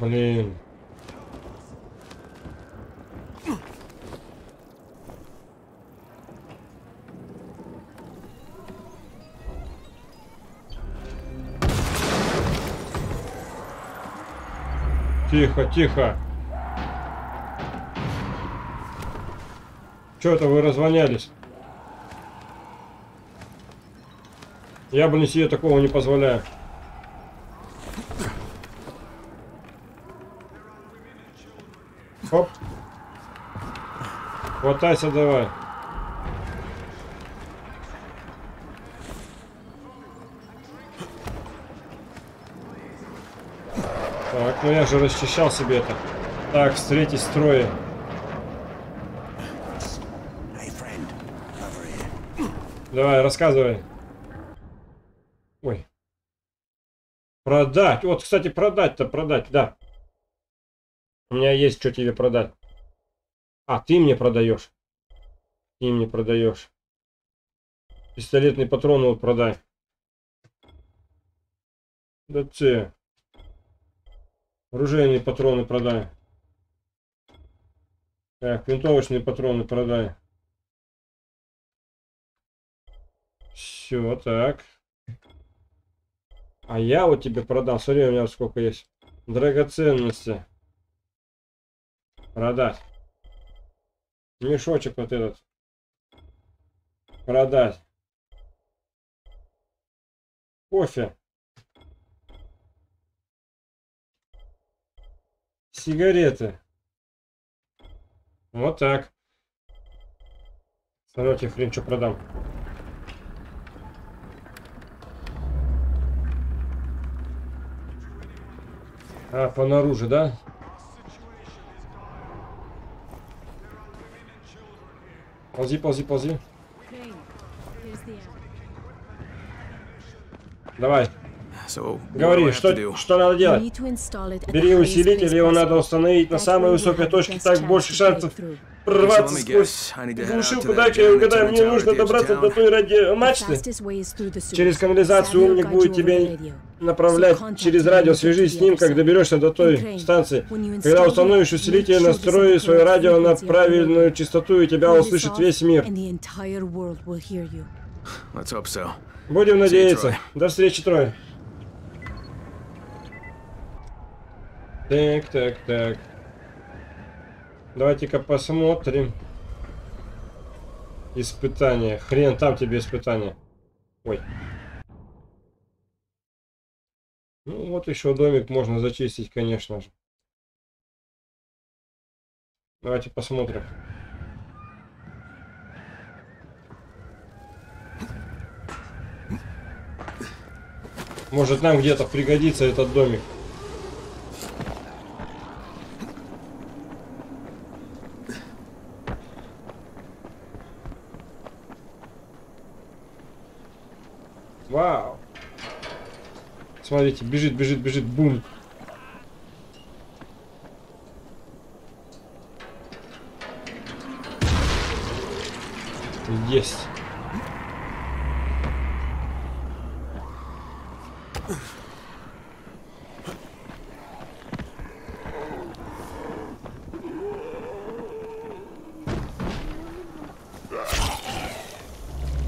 Блин. Тихо, тихо. Что это вы развонялись? Я бы не себе такого не позволяю. Хоп. Хватайся давай. Так, ну я же расчищал себе это. Так, встретить строя. Давай, рассказывай. Ой. Продать. Вот, кстати, продать-то продать, да. У меня есть что тебе продать. А, ты мне продаешь. Ты мне продаешь. Пистолетный патрон вот продай. Да ты. Оружейные патроны продай. Так, винтовочные патроны продай. Все, так. А я вот тебе продал. Смотри, у меня сколько есть. Драгоценности. Продать. Мешочек вот этот. Продать. Кофе. Сигареты. Вот так. Смотрите, хрен что продам. А, понаружи, да? Ползи, ползи, ползи. Давай, говори, что, что надо делать? Бери усилитель, его надо установить на самой высокой точке, так больше шансов прорваться сквозь глушилку. gem угадаю, мне нужно добраться до той радиомачты. Через канализацию умник будет тебе направлять через радио. Свяжись с ним, как доберешься до той станции. Когда установишь усилитель, настрой свое радио на правильную частоту, и тебя услышит весь мир. Let's hope so. Будем надеяться. До встречи, Трой. Так, так, так. Давайте-ка посмотрим. Испытание. Хрен там тебе испытание. Ой. Ну вот еще домик можно зачистить, конечно же. Давайте посмотрим. Может нам где-то пригодится этот домик. Вау. Смотрите, бежит, бежит, бежит, бум. Есть.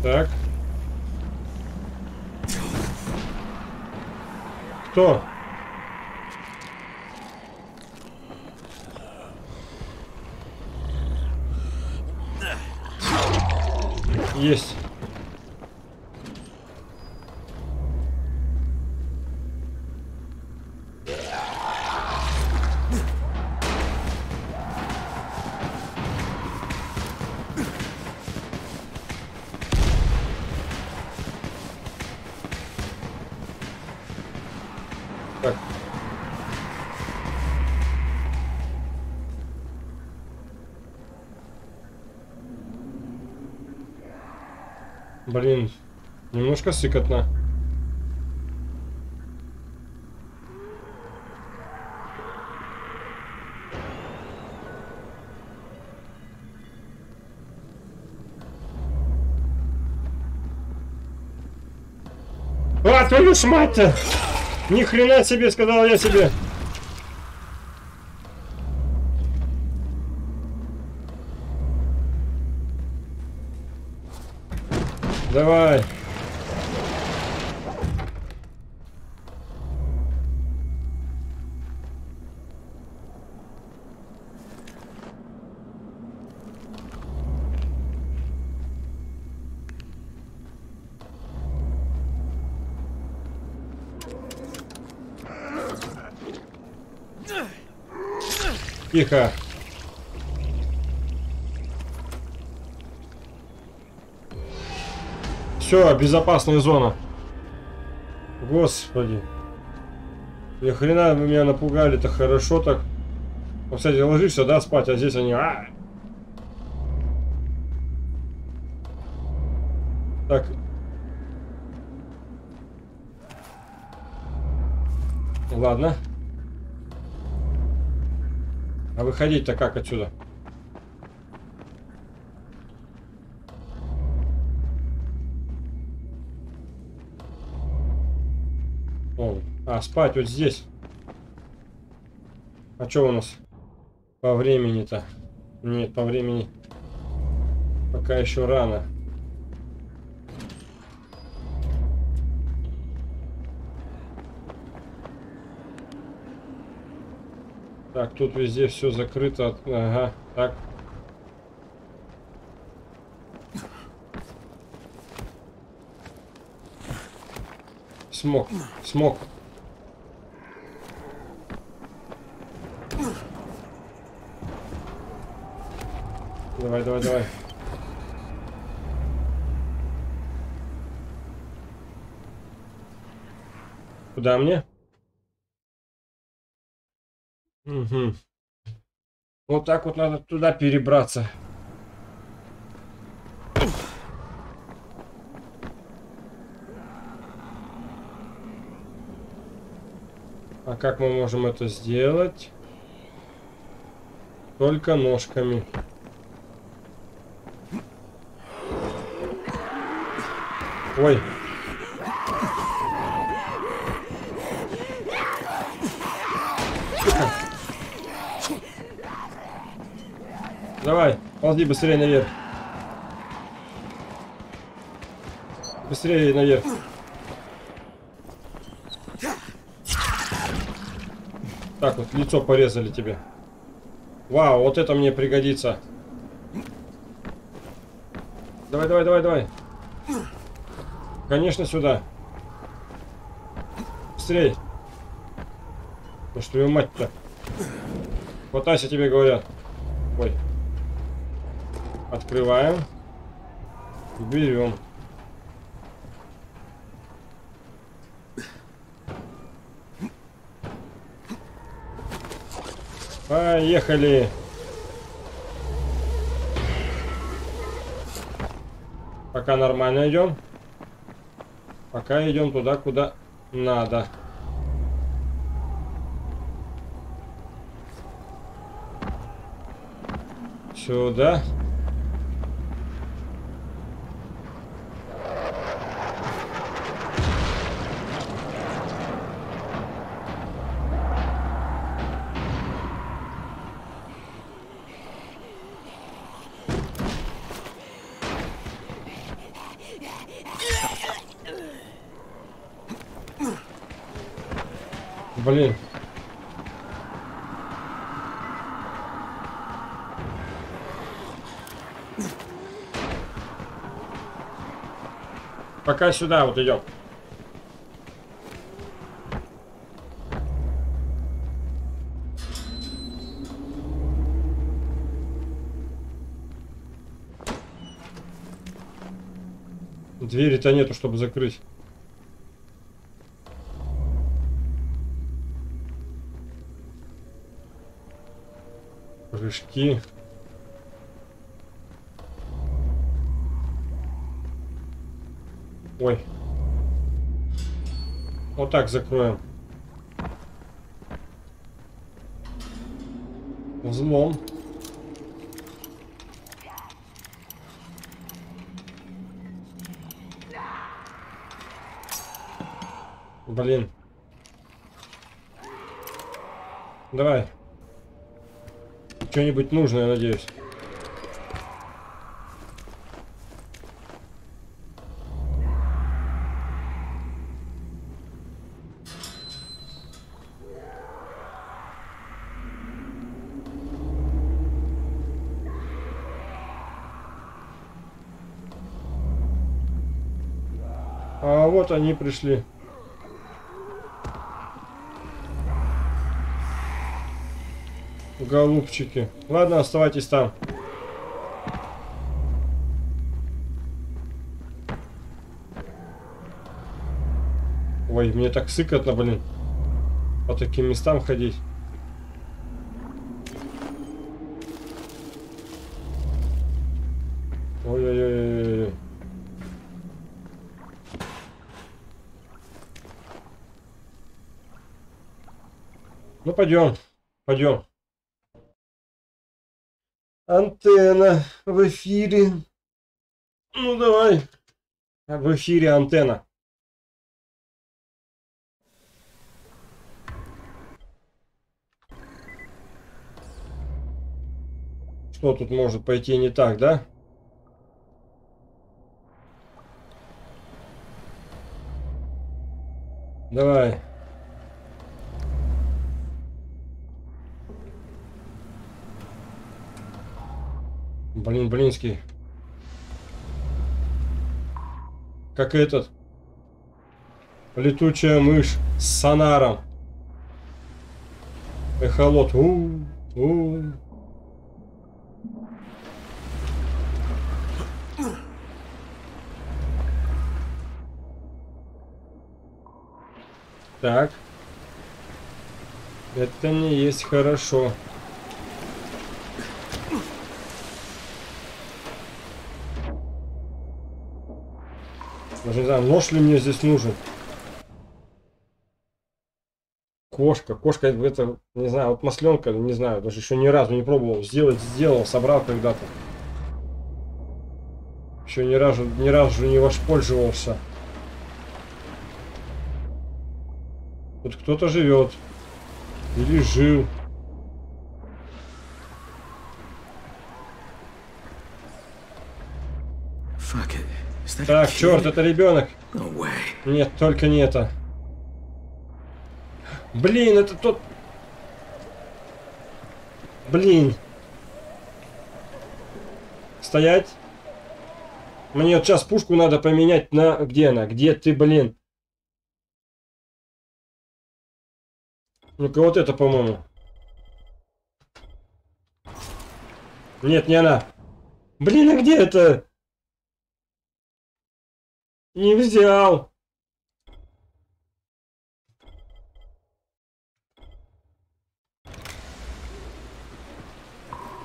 Так. Кто? Так. Блин, немножко сыкотно. А, твою ж мать-то! Ни хрена себе, сказал я себе. Тихо. Все, безопасная зона. Господи. Ни хрена вы меня напугали-то хорошо так. Вот, кстати, ложишься, да, спать, а здесь они... А! Так. Ладно. Выходить-то как отсюда? О, а, спать вот здесь. А что у нас по времени-то? Нет, по времени пока еще рано. Тут везде все закрыто. Ага, так. Смог, смог. Давай, давай, давай. Куда мне? Угу. Вот так вот надо туда перебраться. А как мы можем это сделать? Только ножками. Ой. Давай, ползи быстрее наверх. Быстрее наверх. Так вот, лицо порезали тебе. Вау, вот это мне пригодится. Давай, давай, давай, давай. Конечно, сюда. Быстрей. Ну что твою мать-то? Хватайся, тебе говорят. Открываем. Берем. Поехали. Пока нормально идем. Пока идем туда, куда надо. Сюда. Блин. Пока сюда вот идем. Двери-то нету, чтобы закрыть. Прыжки. Ой. Вот так закроем. Взлом. Блин. Давай. Что-нибудь нужное, надеюсь. они пришли. Голубчики. Ладно, оставайтесь там. Ой, мне так сыкотно, блин. По таким местам ходить. Пойдем. Пойдем. Антенна в эфире. Ну, давай. В эфире антенна. Что тут может пойти не так, да? Давай. Блин, блинский. Как этот. Летучая мышь с сонаром. Эхолот. У -у -у. Так. Это не есть хорошо. Даже не знаю, нож ли мне здесь нужен. Кошка. Кошка это, не знаю, вот масленка, не знаю, даже еще ни разу не пробовал. Сделать, сделал, собрал когда-то. Еще ни разу, ни разу не воспользовался. Тут кто-то живет. Или жил. Так, черт, это ребенок. Нет, только не это. Блин, это тот... Блин. Стоять. Мне вот сейчас пушку надо поменять на... Где она? Где ты, блин? Ну-ка, вот это, по-моему. Нет, не она. Блин, а где это? Не взял.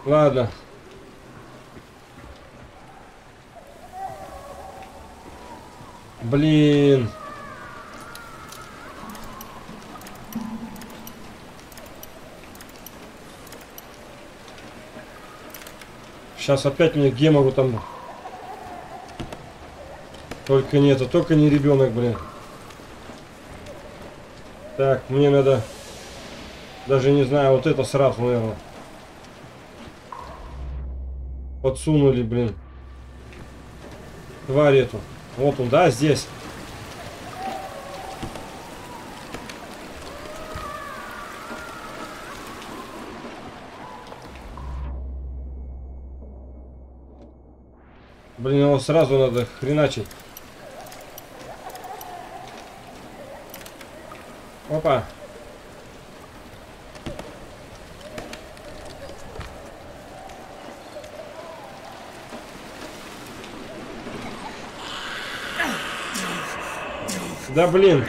Ладно. Блин. Сейчас опять мне гемору там. Только не это, только не ребенок, блин. Так, мне надо... Даже не знаю, вот это сразу, наверное. Подсунули, блин. Тварь эту. Вот он, да, здесь. Блин, его сразу надо хреначить. Опа. Да блин.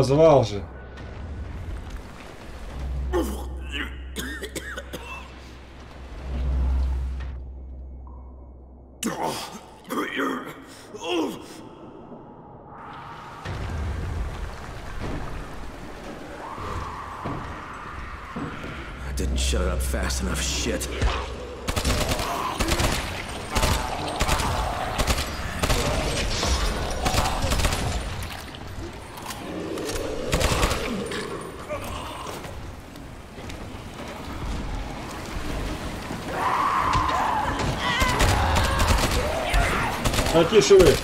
Позвал же. I didn't shut up fast enough. Shit. вы?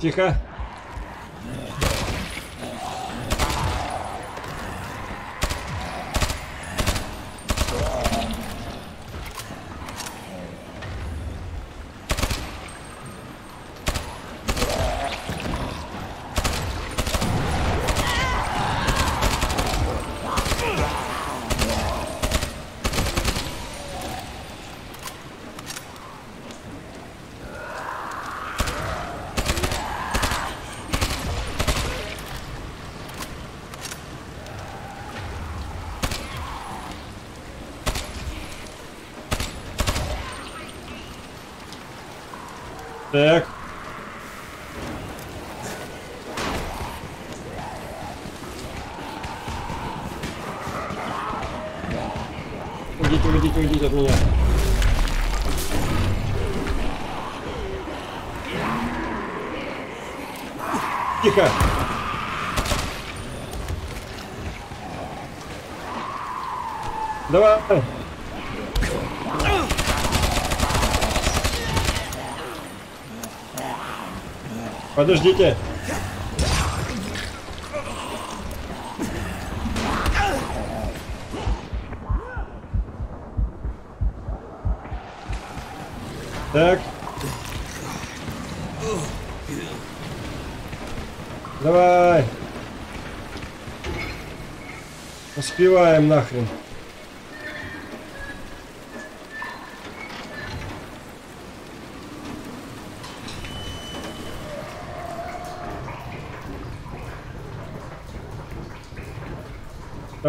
Тихо. Так. Уйдите, уйдите, уйдите от меня. Тихо. Давай. Подождите. Так. Давай. Успеваем нахрен.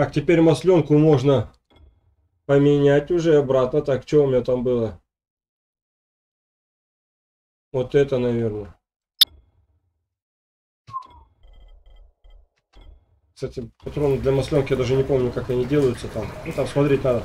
Так, теперь масленку можно поменять уже обратно. Так, что у меня там было? Вот это, наверное. Кстати, патроны для масленки я даже не помню, как они делаются там. Ну, там смотреть надо.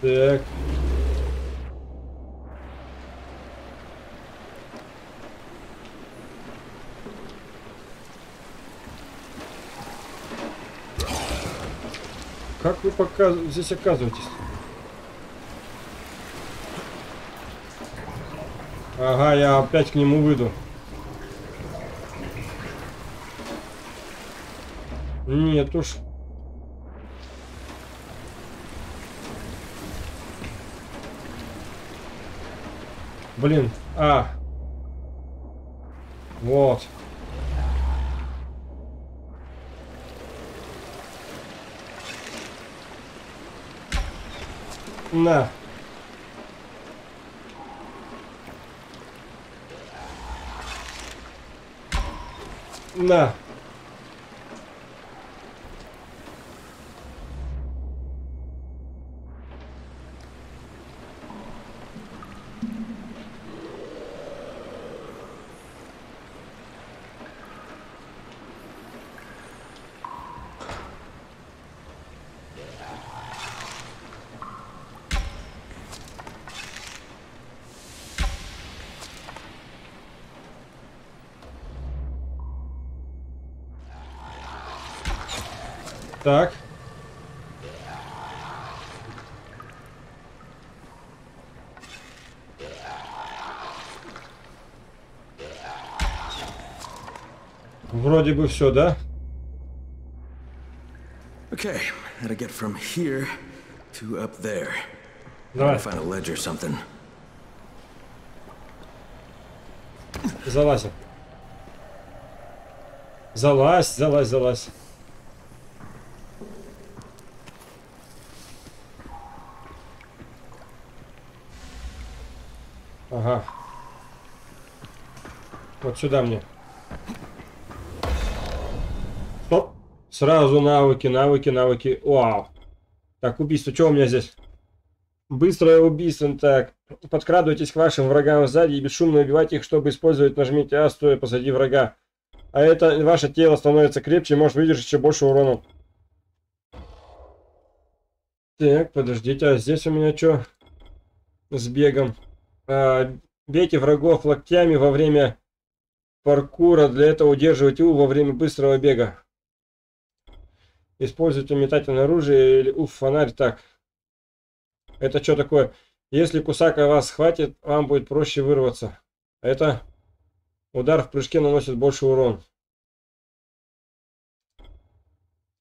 Так. Здесь оказываетесь? Ага, я опять к нему выйду. Нет уж. Блин, а. Вот. На. На. Так. Вроде бы все, да? Okay, how to get from here to up there. Давай, Find a ledge or something. залазим. Залазь, залазь, залазь. Ага. Вот сюда мне. Сразу навыки, навыки, навыки. Вау. Так, убийство. Что у меня здесь? Быстрое убийство. Так, подкрадывайтесь к вашим врагам сзади и бесшумно убивайте их, чтобы использовать. Нажмите А, стоя позади врага. А это ваше тело становится крепче и может выдержать еще больше урона. Так, подождите, а здесь у меня что? С бегом. А, Бейте врагов локтями во время паркура. Для этого удерживайте У во время быстрого бега. Используйте метательное оружие или уф, фонарь. Так. Это что такое? Если Кусака вас схватит, вам будет проще вырваться. Это удар в прыжке наносит больше урон.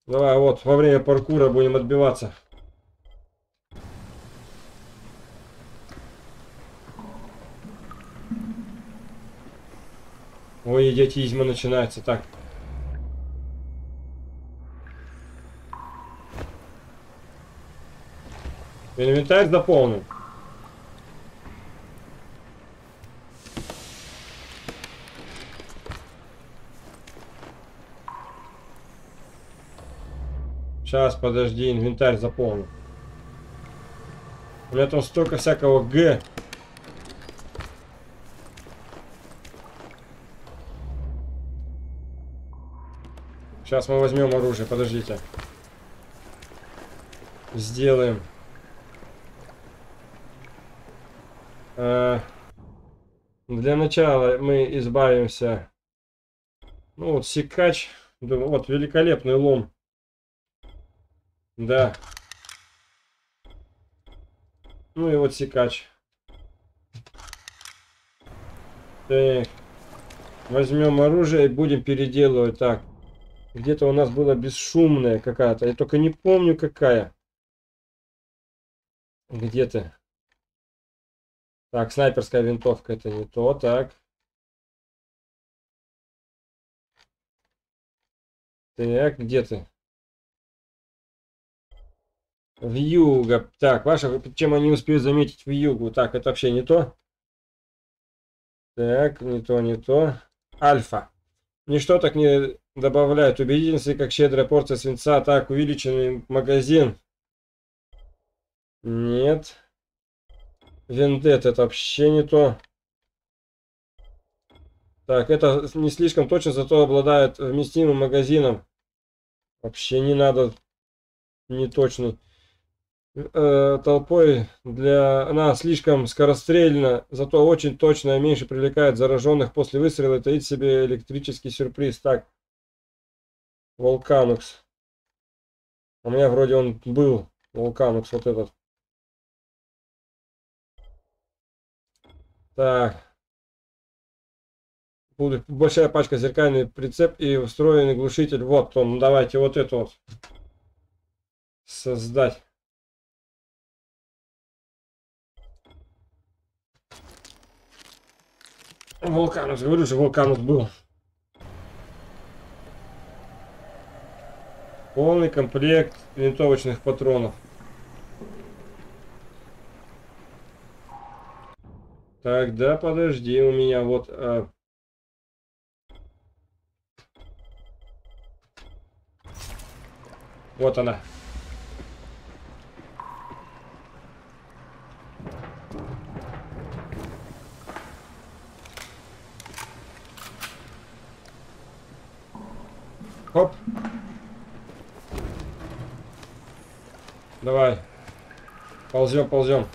Давай, вот, во время паркура будем отбиваться. Ой, идиотизма начинается. Так. Инвентарь заполнен. Сейчас, подожди, инвентарь заполнен. У меня там столько всякого Г. Сейчас мы возьмем оружие, подождите. Сделаем. А, для начала мы избавимся. Ну вот секач. Вот великолепный лом. Да. Ну и вот секач. Так. Возьмем оружие и будем переделывать. Так. Где-то у нас была бесшумная какая-то. Я только не помню какая. Где ты? Так, снайперская винтовка это не то. Так. Так, где ты? В юго. Так, ваша, чем они успеют заметить в югу? Так, это вообще не то. Так, не то, не то. Альфа. Ничто так не добавляет убедительности, как щедрая порция свинца. Так, увеличенный магазин. Нет. Вендет это вообще не то. Так, это не слишком точно, зато обладает вместимым магазином. Вообще не надо не точный. Э, толпой для... Она слишком скорострельна, зато очень точно меньше привлекает зараженных после выстрела и себе электрический сюрприз. Так, Волканукс. У меня вроде он был, Волканукс, вот этот. Так. Будет большая пачка зеркальный прицеп и встроенный глушитель. Вот он. Давайте вот это вот создать. Вулканус, говорю же, Вулканус был. Полный комплект винтовочных патронов. Тогда подожди, у меня вот... А... Вот она. Хоп. Давай. Ползем, ползем.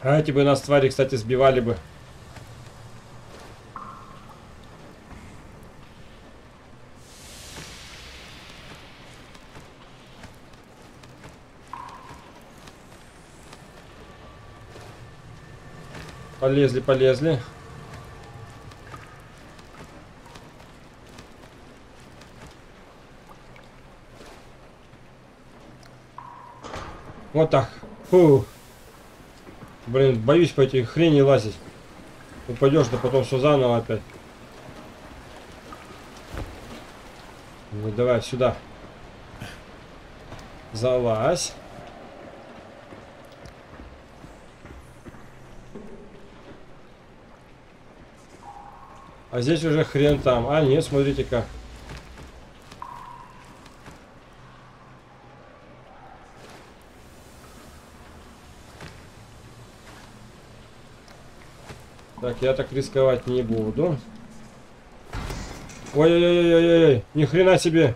А эти бы нас твари, кстати, сбивали бы. Полезли, полезли. Вот так. Фу. Блин, боюсь по этой хрени лазить. Упадешь, да потом все заново опять. Ну давай сюда. Залазь. А здесь уже хрен там. А, нет, смотрите-ка. Я так рисковать не буду. Ой-ой-ой-ой-ой, ни хрена себе.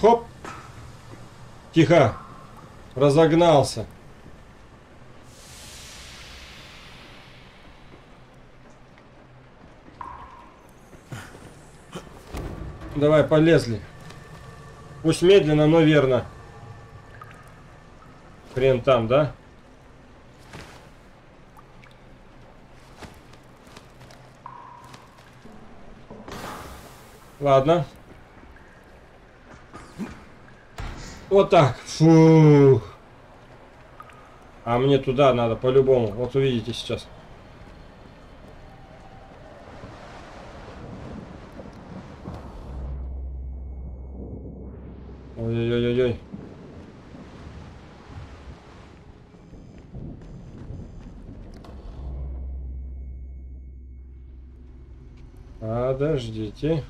Хоп. Тихо. Разогнался. Давай, полезли. Пусть медленно, но верно. Хрен там, да? Ладно. Вот так. Фух. А мне туда надо по-любому. Вот увидите сейчас. Подождите.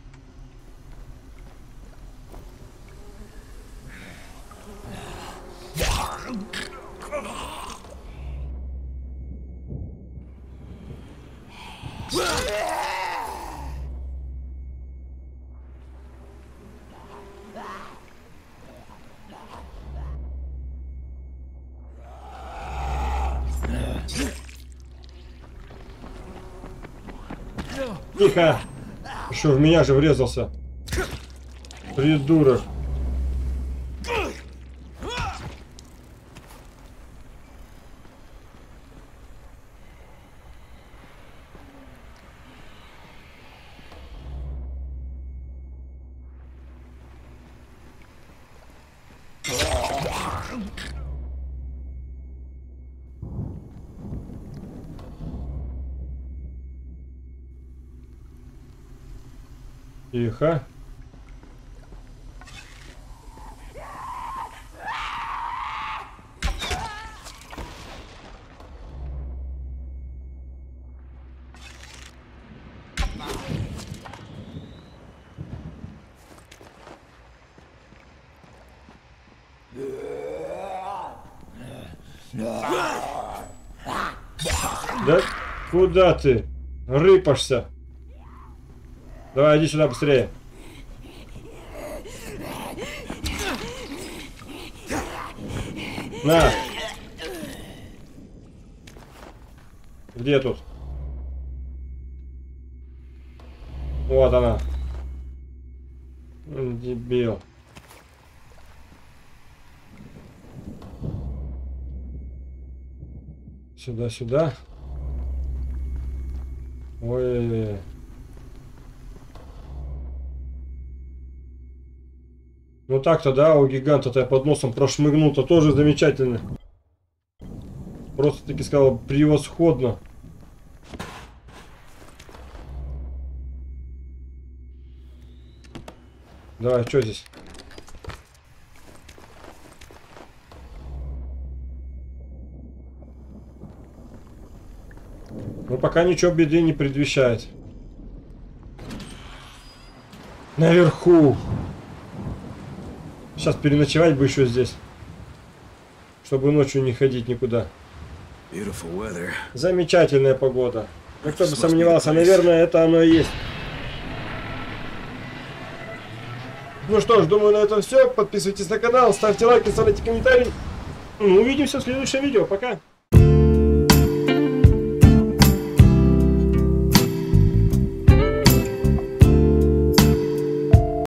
Тихо! Еще в меня же врезался. Придурок. Тихо. Да куда ты? Рыпашься. Давай, иди сюда быстрее. На. Где тут? Вот она. Дебил. Сюда, сюда. Ой. Ну так-то, да, у гиганта-то я под носом прошмыгнул-то тоже замечательно. Просто таки сказал, превосходно. Давай, что здесь? Ну пока ничего беды не предвещает. Наверху. Сейчас переночевать бы еще здесь. Чтобы ночью не ходить никуда. Замечательная погода. Ну кто бы сомневался, наверное, это оно и есть. Ну что ж, думаю, на этом все. Подписывайтесь на канал, ставьте лайки, ставьте комментарии. Ну, Увидимся в следующем видео. Пока.